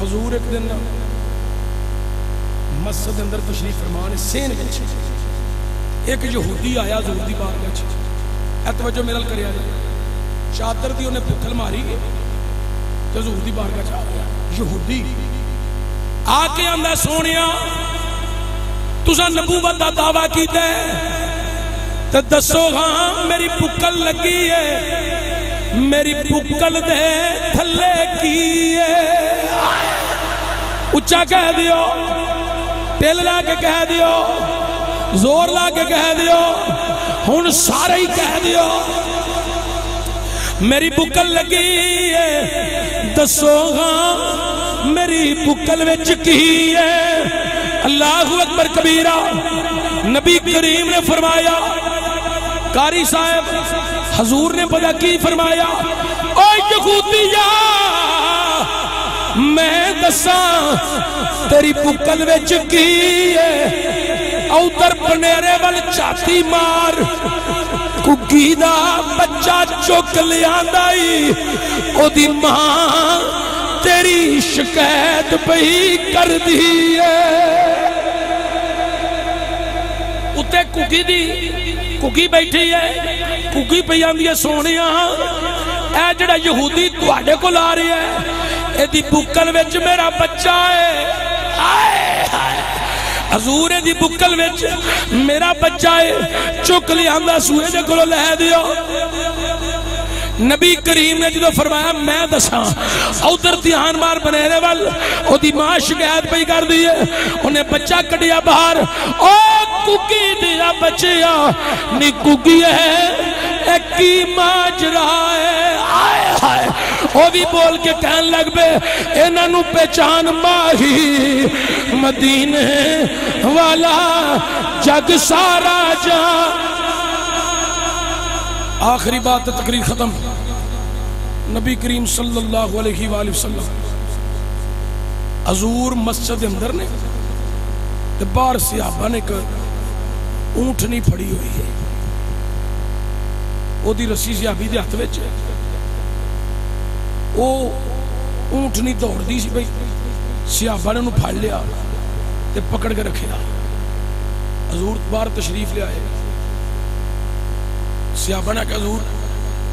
حضور ایک دن نہ مسجد اندر تشریف فرمان سین وچ ایک یہودی آیا حضور دی بارگاہ وچ۔ اے توجہ میرا کریا جائے چادر دی انہیں پتھل ماری تے حضور دی بارگاہ چ آ گیا۔ یہودی آ کے آندا سونیا تسا نبوت دا دعویٰ کیتا ہے۔ تے دسو ہاں میری پکل لگی ہے۔ میری پکل دے تھلے کی ہے۔ اچھا کہہ دیو۔ ٹل لا کے کہہ دیو، زور لا کے کہہ دیو، ہن سارے ہی کہہ دیو۔ میری بکل لگی ہے، دسو ہاں میری بکل وچ کی ہے۔ اللہ اکبر کبیرہ، نبی کریم نے فرمایا کاری صاحب، حضور نے پتا کی فرمایا، اوہ یہودیہ میں دساں، تیری بکل وچ کی ہے؟ اوتر پنیرے وال چاتی مار۔ کگی دا بچہ چک لیا دائی او دی ماں تیری شکایت پہی کر دی ہے۔ اتے کگی دی کگی بیٹھی ہے۔ کگی پہ آندی ہے سونیاں اے جڑا یہودی تواڈے کو لا رہی ہے۔ اے دی بکل وچ میرا بچہ ہے۔ آئے آئے حضور دی بکل وچ میرا بچہ ہے۔ چک لیا اندہ سوئے جے کلو لہ دیو۔ نبی کریم نے جدو فرمایا، میں دساں، ادھر دھیان مار بنیرے وال او دی ماں شکایت پہ کر دیئے انہیں بچہ کٹیا باہر۔ او ککی دیا بچیا، نی ککی ہے ایکی ماجرا ہے۔ آئے او بھی بول کے کہن لگ بے انہوں پہچان ماہی، مدینے والا، جگ سارا جان۔ آخری بات تقریر ختم۔ نبی کریم صلی اللہ علیہ وآلہ وسلم۔ حضور مسجد اندر نے، تے باہر صحابہ نے کہ اونٹ نہیں پھڑی ہوئی ہے۔ او دی رسی صحابی دے ہاتھ وچ ہے۔ او اونٹ نہیں سی بھئی صحابہ نے انہوں پھڑ لیا تے پکڑ کے رکھے رکھیا حضور باہر تشریف لے آئے سیابہ نے کہا حضور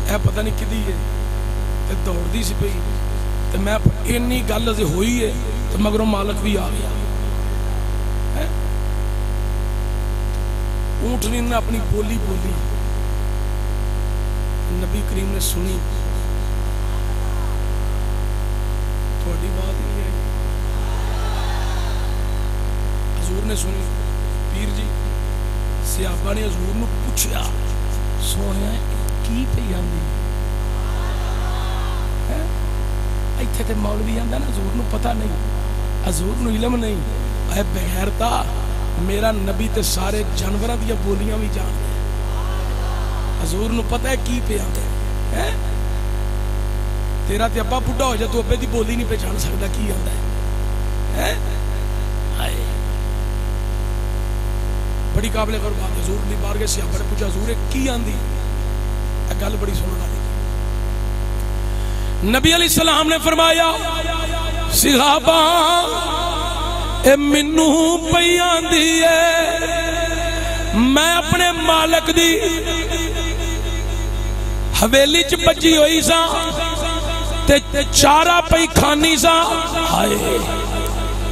اے پتہ نہیں کدی ہے تے دوڑ سی پئی تے میں اینی گل سے ہوئی ہے تے مگروں مالک بھی آ گیا اونٹنی نے اپنی بولی بولی نبی کریم نے سنی تھوڑی بات نہیں ہے۔ حضور نے سنی، پیر جی سیابہ نے حضور نے پوچھا سونے کی پہ آندی؟ ایتھے تے مولوی آندا نا، حضور نو پتہ نہیں، حضور نو علم نہیں۔ اے بغیرتا میرا نبی تے سارے جانوراں دی بولیاں بھی جان حضور نو پتہ ہے کی پہ آندا ہے تیرا تے ابا بڈھا ہو جائے تو ابے دی بولی نہیں پہچان سکدا کی آندا ہے بڑی قابل غور بات حضور دی بار کے سیابہ نے پوچھا حضور کی آندی گل بڑی سنن والی نبی علیہ السلام نے فرمایا صحابہ اے منو پئی آندی ہے میں اپنے مالک دی حویلی چ بجی ہوئی سا تے چارہ پئی کھانی سا۔ ہائے۔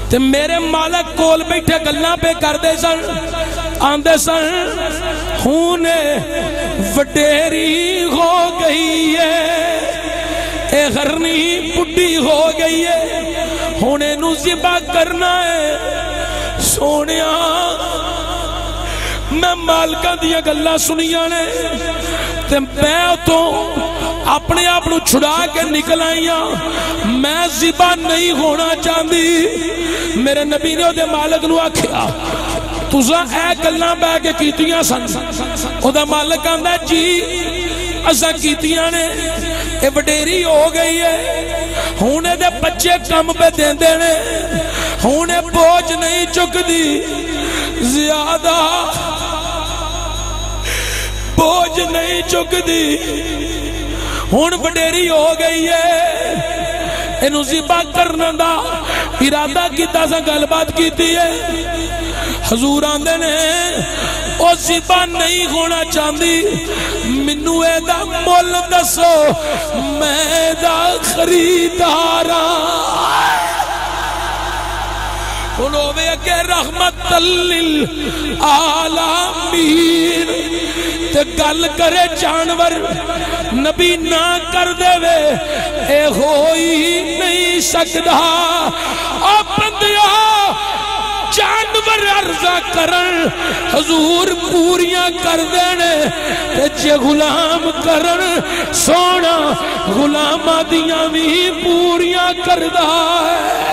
تے میرے مالک کول بیٹھے گلاں پہ کر دے سن۔ آندے سن ہونے وڈیری ہو گئی ہے۔ اے غرنی پڈی ہو گئی ہے۔ ہونے نو زبا کرنا ہے۔ سونیا، میں مالکہ دیا گلہ سنیا نے۔ تے میں تو اپنے آپ چھڑا کے نکل آئیاں۔ میں زبا نہیں ہونا چاہتی۔ میرے نبی نے دے مالک نو آکھیا تُزا اے گلنا بے کے کیتیاں سن؟ او دا مالک آندہ جی اسا کیتیاں نے۔ اے وڈیری ہو گئی ہے۔ ہونے دے بچے کم پہ دین دینے ہونے بوجھ نہیں چک دی زیادہ بوجھ نہیں چک دی ہون وڈیری ہو گئی ہے۔ انہوں زیبا کرنا دا۔ ارادہ کی تازہ گل بات کی تھی ہے۔ حضور آندے نے، او زیبا نہیں ہونا چاندی۔ منو اے دا مول دسو، میں دا خریدارا۔ قلوبے کے رحمت للعالمین۔ تے گل کرے جانور نبی نہ کر دے وے اے ہوئی نہیں سکدا۔ او بندیا جانور عرضہ کرن، حضور پوریاں کر دینے تے جے غلام کرن، سونا غلامہ دیاں بھی پوریاں کردہ ہے۔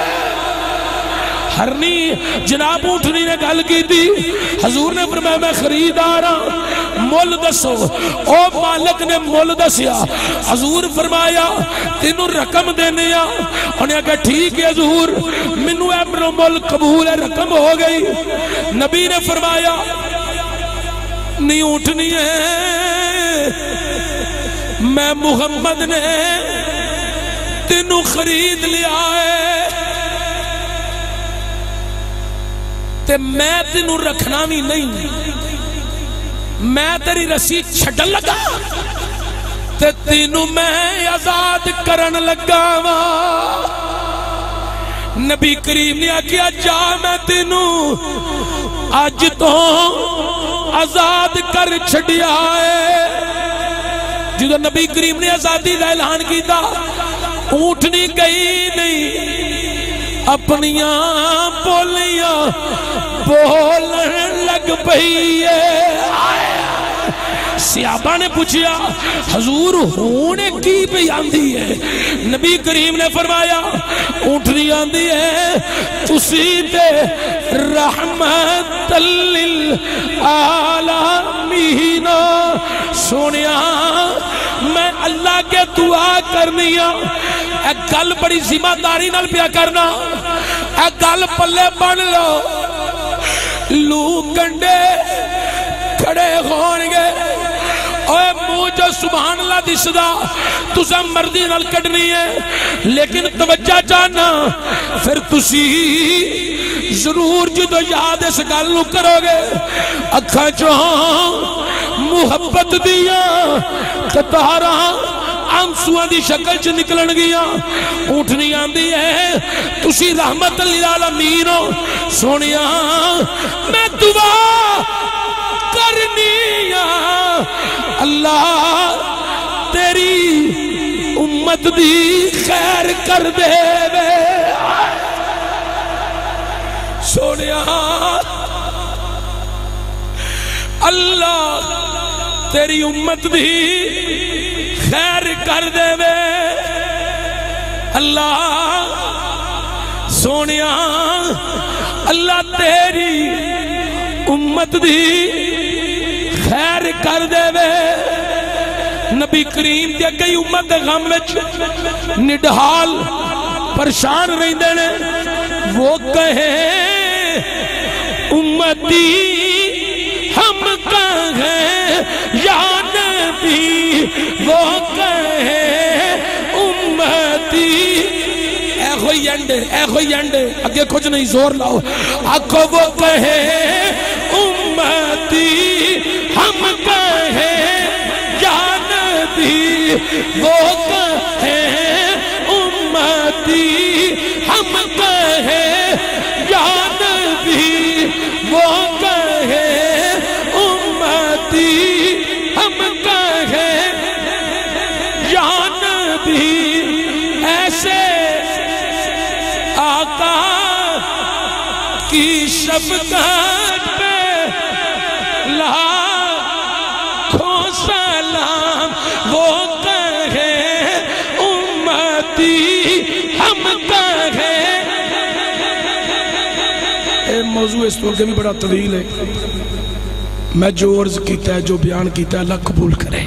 ہرنی جناب اٹھنی نے گل کی تھی حضور نے فرمایا، میں خریدار ہوں مول دسو۔ او مالک نے مول دسیا۔ حضور فرمایا تینوں رقم دینے آ انہیں کہا ٹھیک ہے حضور منو امرو مول قبول ہے، رقم ہو گئی۔ نبی نے فرمایا نہیں اٹھنی ہے۔ میں محمد نے تینوں خرید لیا ہے۔ تے میں تینوں رکھنا بھی نہیں۔ میں تیری رسی چھڑن لگا تے تینوں میں آزاد کرن لگا وا۔ نبی کریم نے آکیا جا میں تینوں آج تو آزاد کر چھڑیا ہے۔ جدو نبی کریم نے آزادی کا اعلان کیتا، اونٹنی گئی نہیں۔ اپنیاں بولیاں بولن لگ پئی ہے سیابہ نے پوچھیا حضور ہونے کی پہ آندھی ہے نبی کریم نے فرمایا اونٹنی آندھی ہے تسی تے رحمت للعالمین سونیا میں اللہ کے دعا کرنی ہوں اے گل بڑی ذمہ داری نال پیا کرنا اے گل پلے بن لو لو کنڈے کھڑے ہون گے اوے موجہ سبحان اللہ دسدا تسا مردی نال کڈنی ہے۔ لیکن توجہ چاہنا، پھر تسی ضرور جدو یاد اس گل نو کرو گے۔ اکھاں چوں محبت دیا قطاراں آنسوان دی شکل چ نکلن گیا اونٹنی آندی ہے۔ تسی رحمت للعالمین ہو۔ سونیا، میں دعا کرنی اللہ تیری امت دی خیر کر دے وے۔ سونیا، اللہ تیری امت دی خیر کر دے وے اللہ سونیا، اللہ تیری امت دی خیر کر دے وے۔ نبی کریم دے کئی امت غم وچ نڈھال پریشان رہندے نے۔ وہ کہیں امتی ہم کہیں یا نبی، وہ اے اے ہوئی انڈ اگے کچھ نہیں، زور لاؤ۔ آکھو وہ کہے، امتی ہم کہے، یا نبی، وہ کی پہ لاکھوں سلام وہ کہیں امتی ہم کہیں اے موضوع اس وقت بھی بڑا طویل ہے۔ میں جو عرض کیتا ہے، جو بیان کیتا ہے، اللہ قبول کرے۔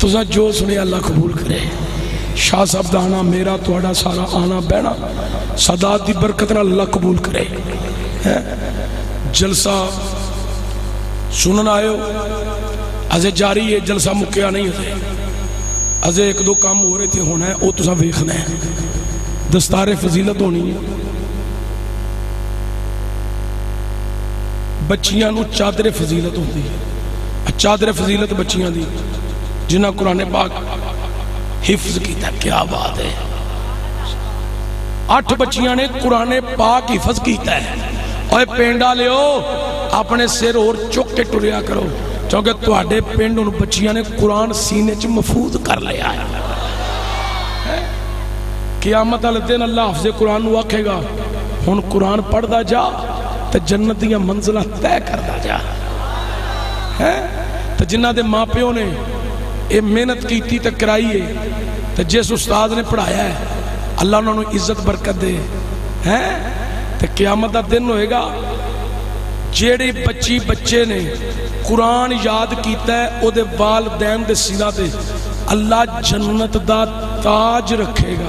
تو جو سنے اللہ قبول کرے۔ شاہ صاحب دا آنا، میرا توڑا سارا آنا، بہنا۔ صدات دی برکت نہ اللہ قبول کرے۔ جلسہ سنن آئے ہو ازے جاری ہے، جلسہ مکیا نہیں ہے ازے ایک دو کام ہو رہے تھے، ہونا ہے، او تو ویخنا ہے۔ دستار فضیلت ہونی ہے۔ بچیاں نو چادر فضیلت ہوتی ہے۔ چادر فضیلت بچیاں دی۔ جنہ قرآن پاک حفظ کیتا کیا بات ہے۔ اٹھ بچیاں نے قرآن پاک حفظ کیتا ہے۔ اوہ پینڈا لیو اپنے سیر اور چک ٹوریا کرو چونکہ تو آڈے پینڈ ان بچیاں نے قرآن سینے چھ مفوض کر لیا ہے قیامت علی دین اللہ حفظ قرآن نو آکھے گا ان قرآن پڑھ دا جا تے جنت منزلہ تیہ کر دا جا ہے جنہ دے ماں پیوں نے اے محنت کیتی تے کرائی ہے تے جیس استاد نے پڑھایا ہے اللہ انہوں نے عزت برکت دے ہاں تو قیامت دن ہوئے گا۔ جیڑی بچی بچے نے قرآن یاد کیتا ہے، او دے والدین دے سینہ دے اللہ جنت دا تاج رکھے گا۔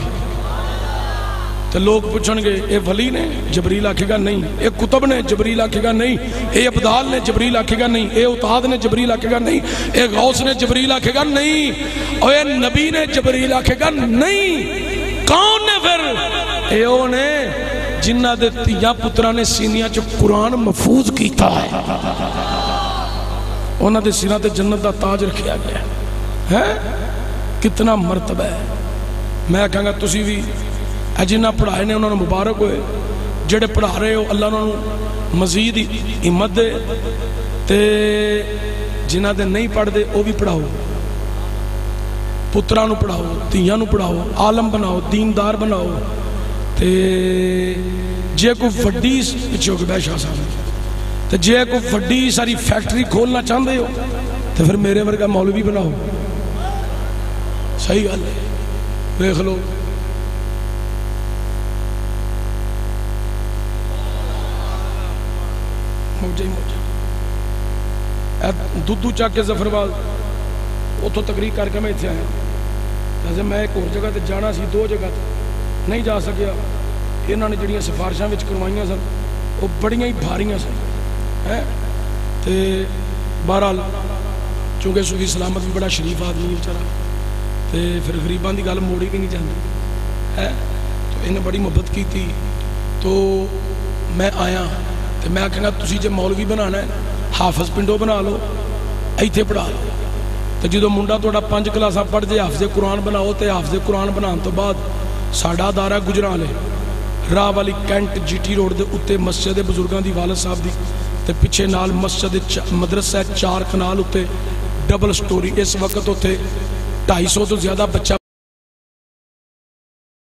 تو لوگ پوچھن گے، اے ولی نے جبریل آکھے گا نہیں، اے کتب نے جبریل آکھے گا نہیں، اے عبدال نے جبریل آکھے گا نہیں، اے اتحاد نے جبریل آکھے گا نہیں، اے غوث نے جبریل آکھے گا نہیں، اے نبی نے جبریل آکھے گا نہیں۔ کون نے پھر؟ اے اونے جنہ دے تیا پترہ نے سینیاں جو قرآن مفوض کیتا ہے۔ انہ دے سینہ دے جنت دا تاج رکھیا گیا ہے۔ کتنا مرتب ہے۔ میں کہاں گا تسی بھی اے جنہ پڑھائے نے انہوں نے مبارک ہوئے، جڑے پڑھا رہے ہو، اللہ انہوں نے مزید امت دے۔ تے جنہ دے نہیں پڑھ دے وہ بھی پڑھا ہو پترہ نو ہو تیاں نو ہو عالم بناو دیندار بناو تے جے کوئی وڈی پیچھے کے بہ شاہ صاحب تے جے کوئی وڈی ساری فیکٹری کھولنا چاہندے ہو، تے پھر میرے ورگا مولوی بناؤ۔ صحیح گل ہے۔ دیکھ لو۔ موجہ ہی موجہ دودھو چاک کے زفربال اتو تقریر کر کے میں اتنے آیا۔ میں ایک اور جگہ تے جانا سی، دو جگہ تے۔ ਨਹੀਂ ਜਾ ਸਕਿਆ। ਇਹਨਾਂ ਨੇ ਜਿਹੜੀਆਂ ਸਿਫਾਰਿਸ਼ਾਂ ਵਿੱਚ ਕਰਵਾਈਆਂ ਸਨ, ਉਹ ਬੜੀਆਂ ਹੀ ਭਾਰੀਆਂ ਸਨ। ਹੈ? ਤੇ ਬਹਰਾਲ ਕਿਉਂਕਿ ਸੁਖੀ ਸਲਾਮਤ ਵੀ ਬੜਾ ਸ਼ਰੀਫ ਆਦਮੀ ਵਿਚਾਰਾ। ਤੇ ਫਿਰ ਗਰੀਬਾਂ ਦੀ ਗੱਲ ਮੋੜੀ ਵੀ ਨਹੀਂ ਜਾਂਦੀ। ਹੈ? ਤੇ ਇਹਨੇ ਬੜੀ ਮੁਹੱਬਤ ਕੀਤੀ। ਤੋ ਮੈਂ ਆਇਆ ਤੇ ਮੈਂ ਕਹਿੰਦਾ ਤੁਸੀਂ ਜੇ ਮੌਲਵੀ ਬਣਾਣਾ ਹੈ, ਹਾਫਜ਼ ਪਿੰਡੋਂ ਬਣਾ ਲਓ, ਇੱਥੇ ਪੜਾ ਲਓ। ਤੇ ਜਦੋਂ ਮੁੰਡਾ ਤੁਹਾਡਾ ਪੰਜ ਕਲਾਸਾਂ ਪੜ੍ਹ ਜੇ, ਹਾਫਜ਼ੇ ਕੁਰਾਨ ਬਣਾਓ ਤੇ ਹਾਫਜ਼ੇ ਕੁਰਾਨ ਬਣਾਉਣ ਤੋਂ ਬਾਅਦ ਸਾਡਾ ਦਾਰਾ ਗੁਜਰਾਲੇ ਰਾਹ ਵਾਲੀ ਕੈਂਟ ਜੀਟੀ ਰੋਡ ਦੇ ਉੱਤੇ ਮਸਜਿਦ ਦੇ ਬਜ਼ੁਰਗਾਂ ਦੀ ਵਾਲਦ ਸਾਹਿਬ ਦੀ ਤੇ ਪਿੱਛੇ ਨਾਲ ਮਸਜਿਦ ਦੇ ਚ- ਮਦਰਸਾ ਹੈ, ਚਾਰ ਕਨਾਲ ਉੱਤੇ ਡਬਲ ਸਟੋਰੀ ਇਸ ਵਕਤ ਉੱਥੇ 250 ਤੋਂ ਜ਼ਿਆਦਾ ਬੱਚਾ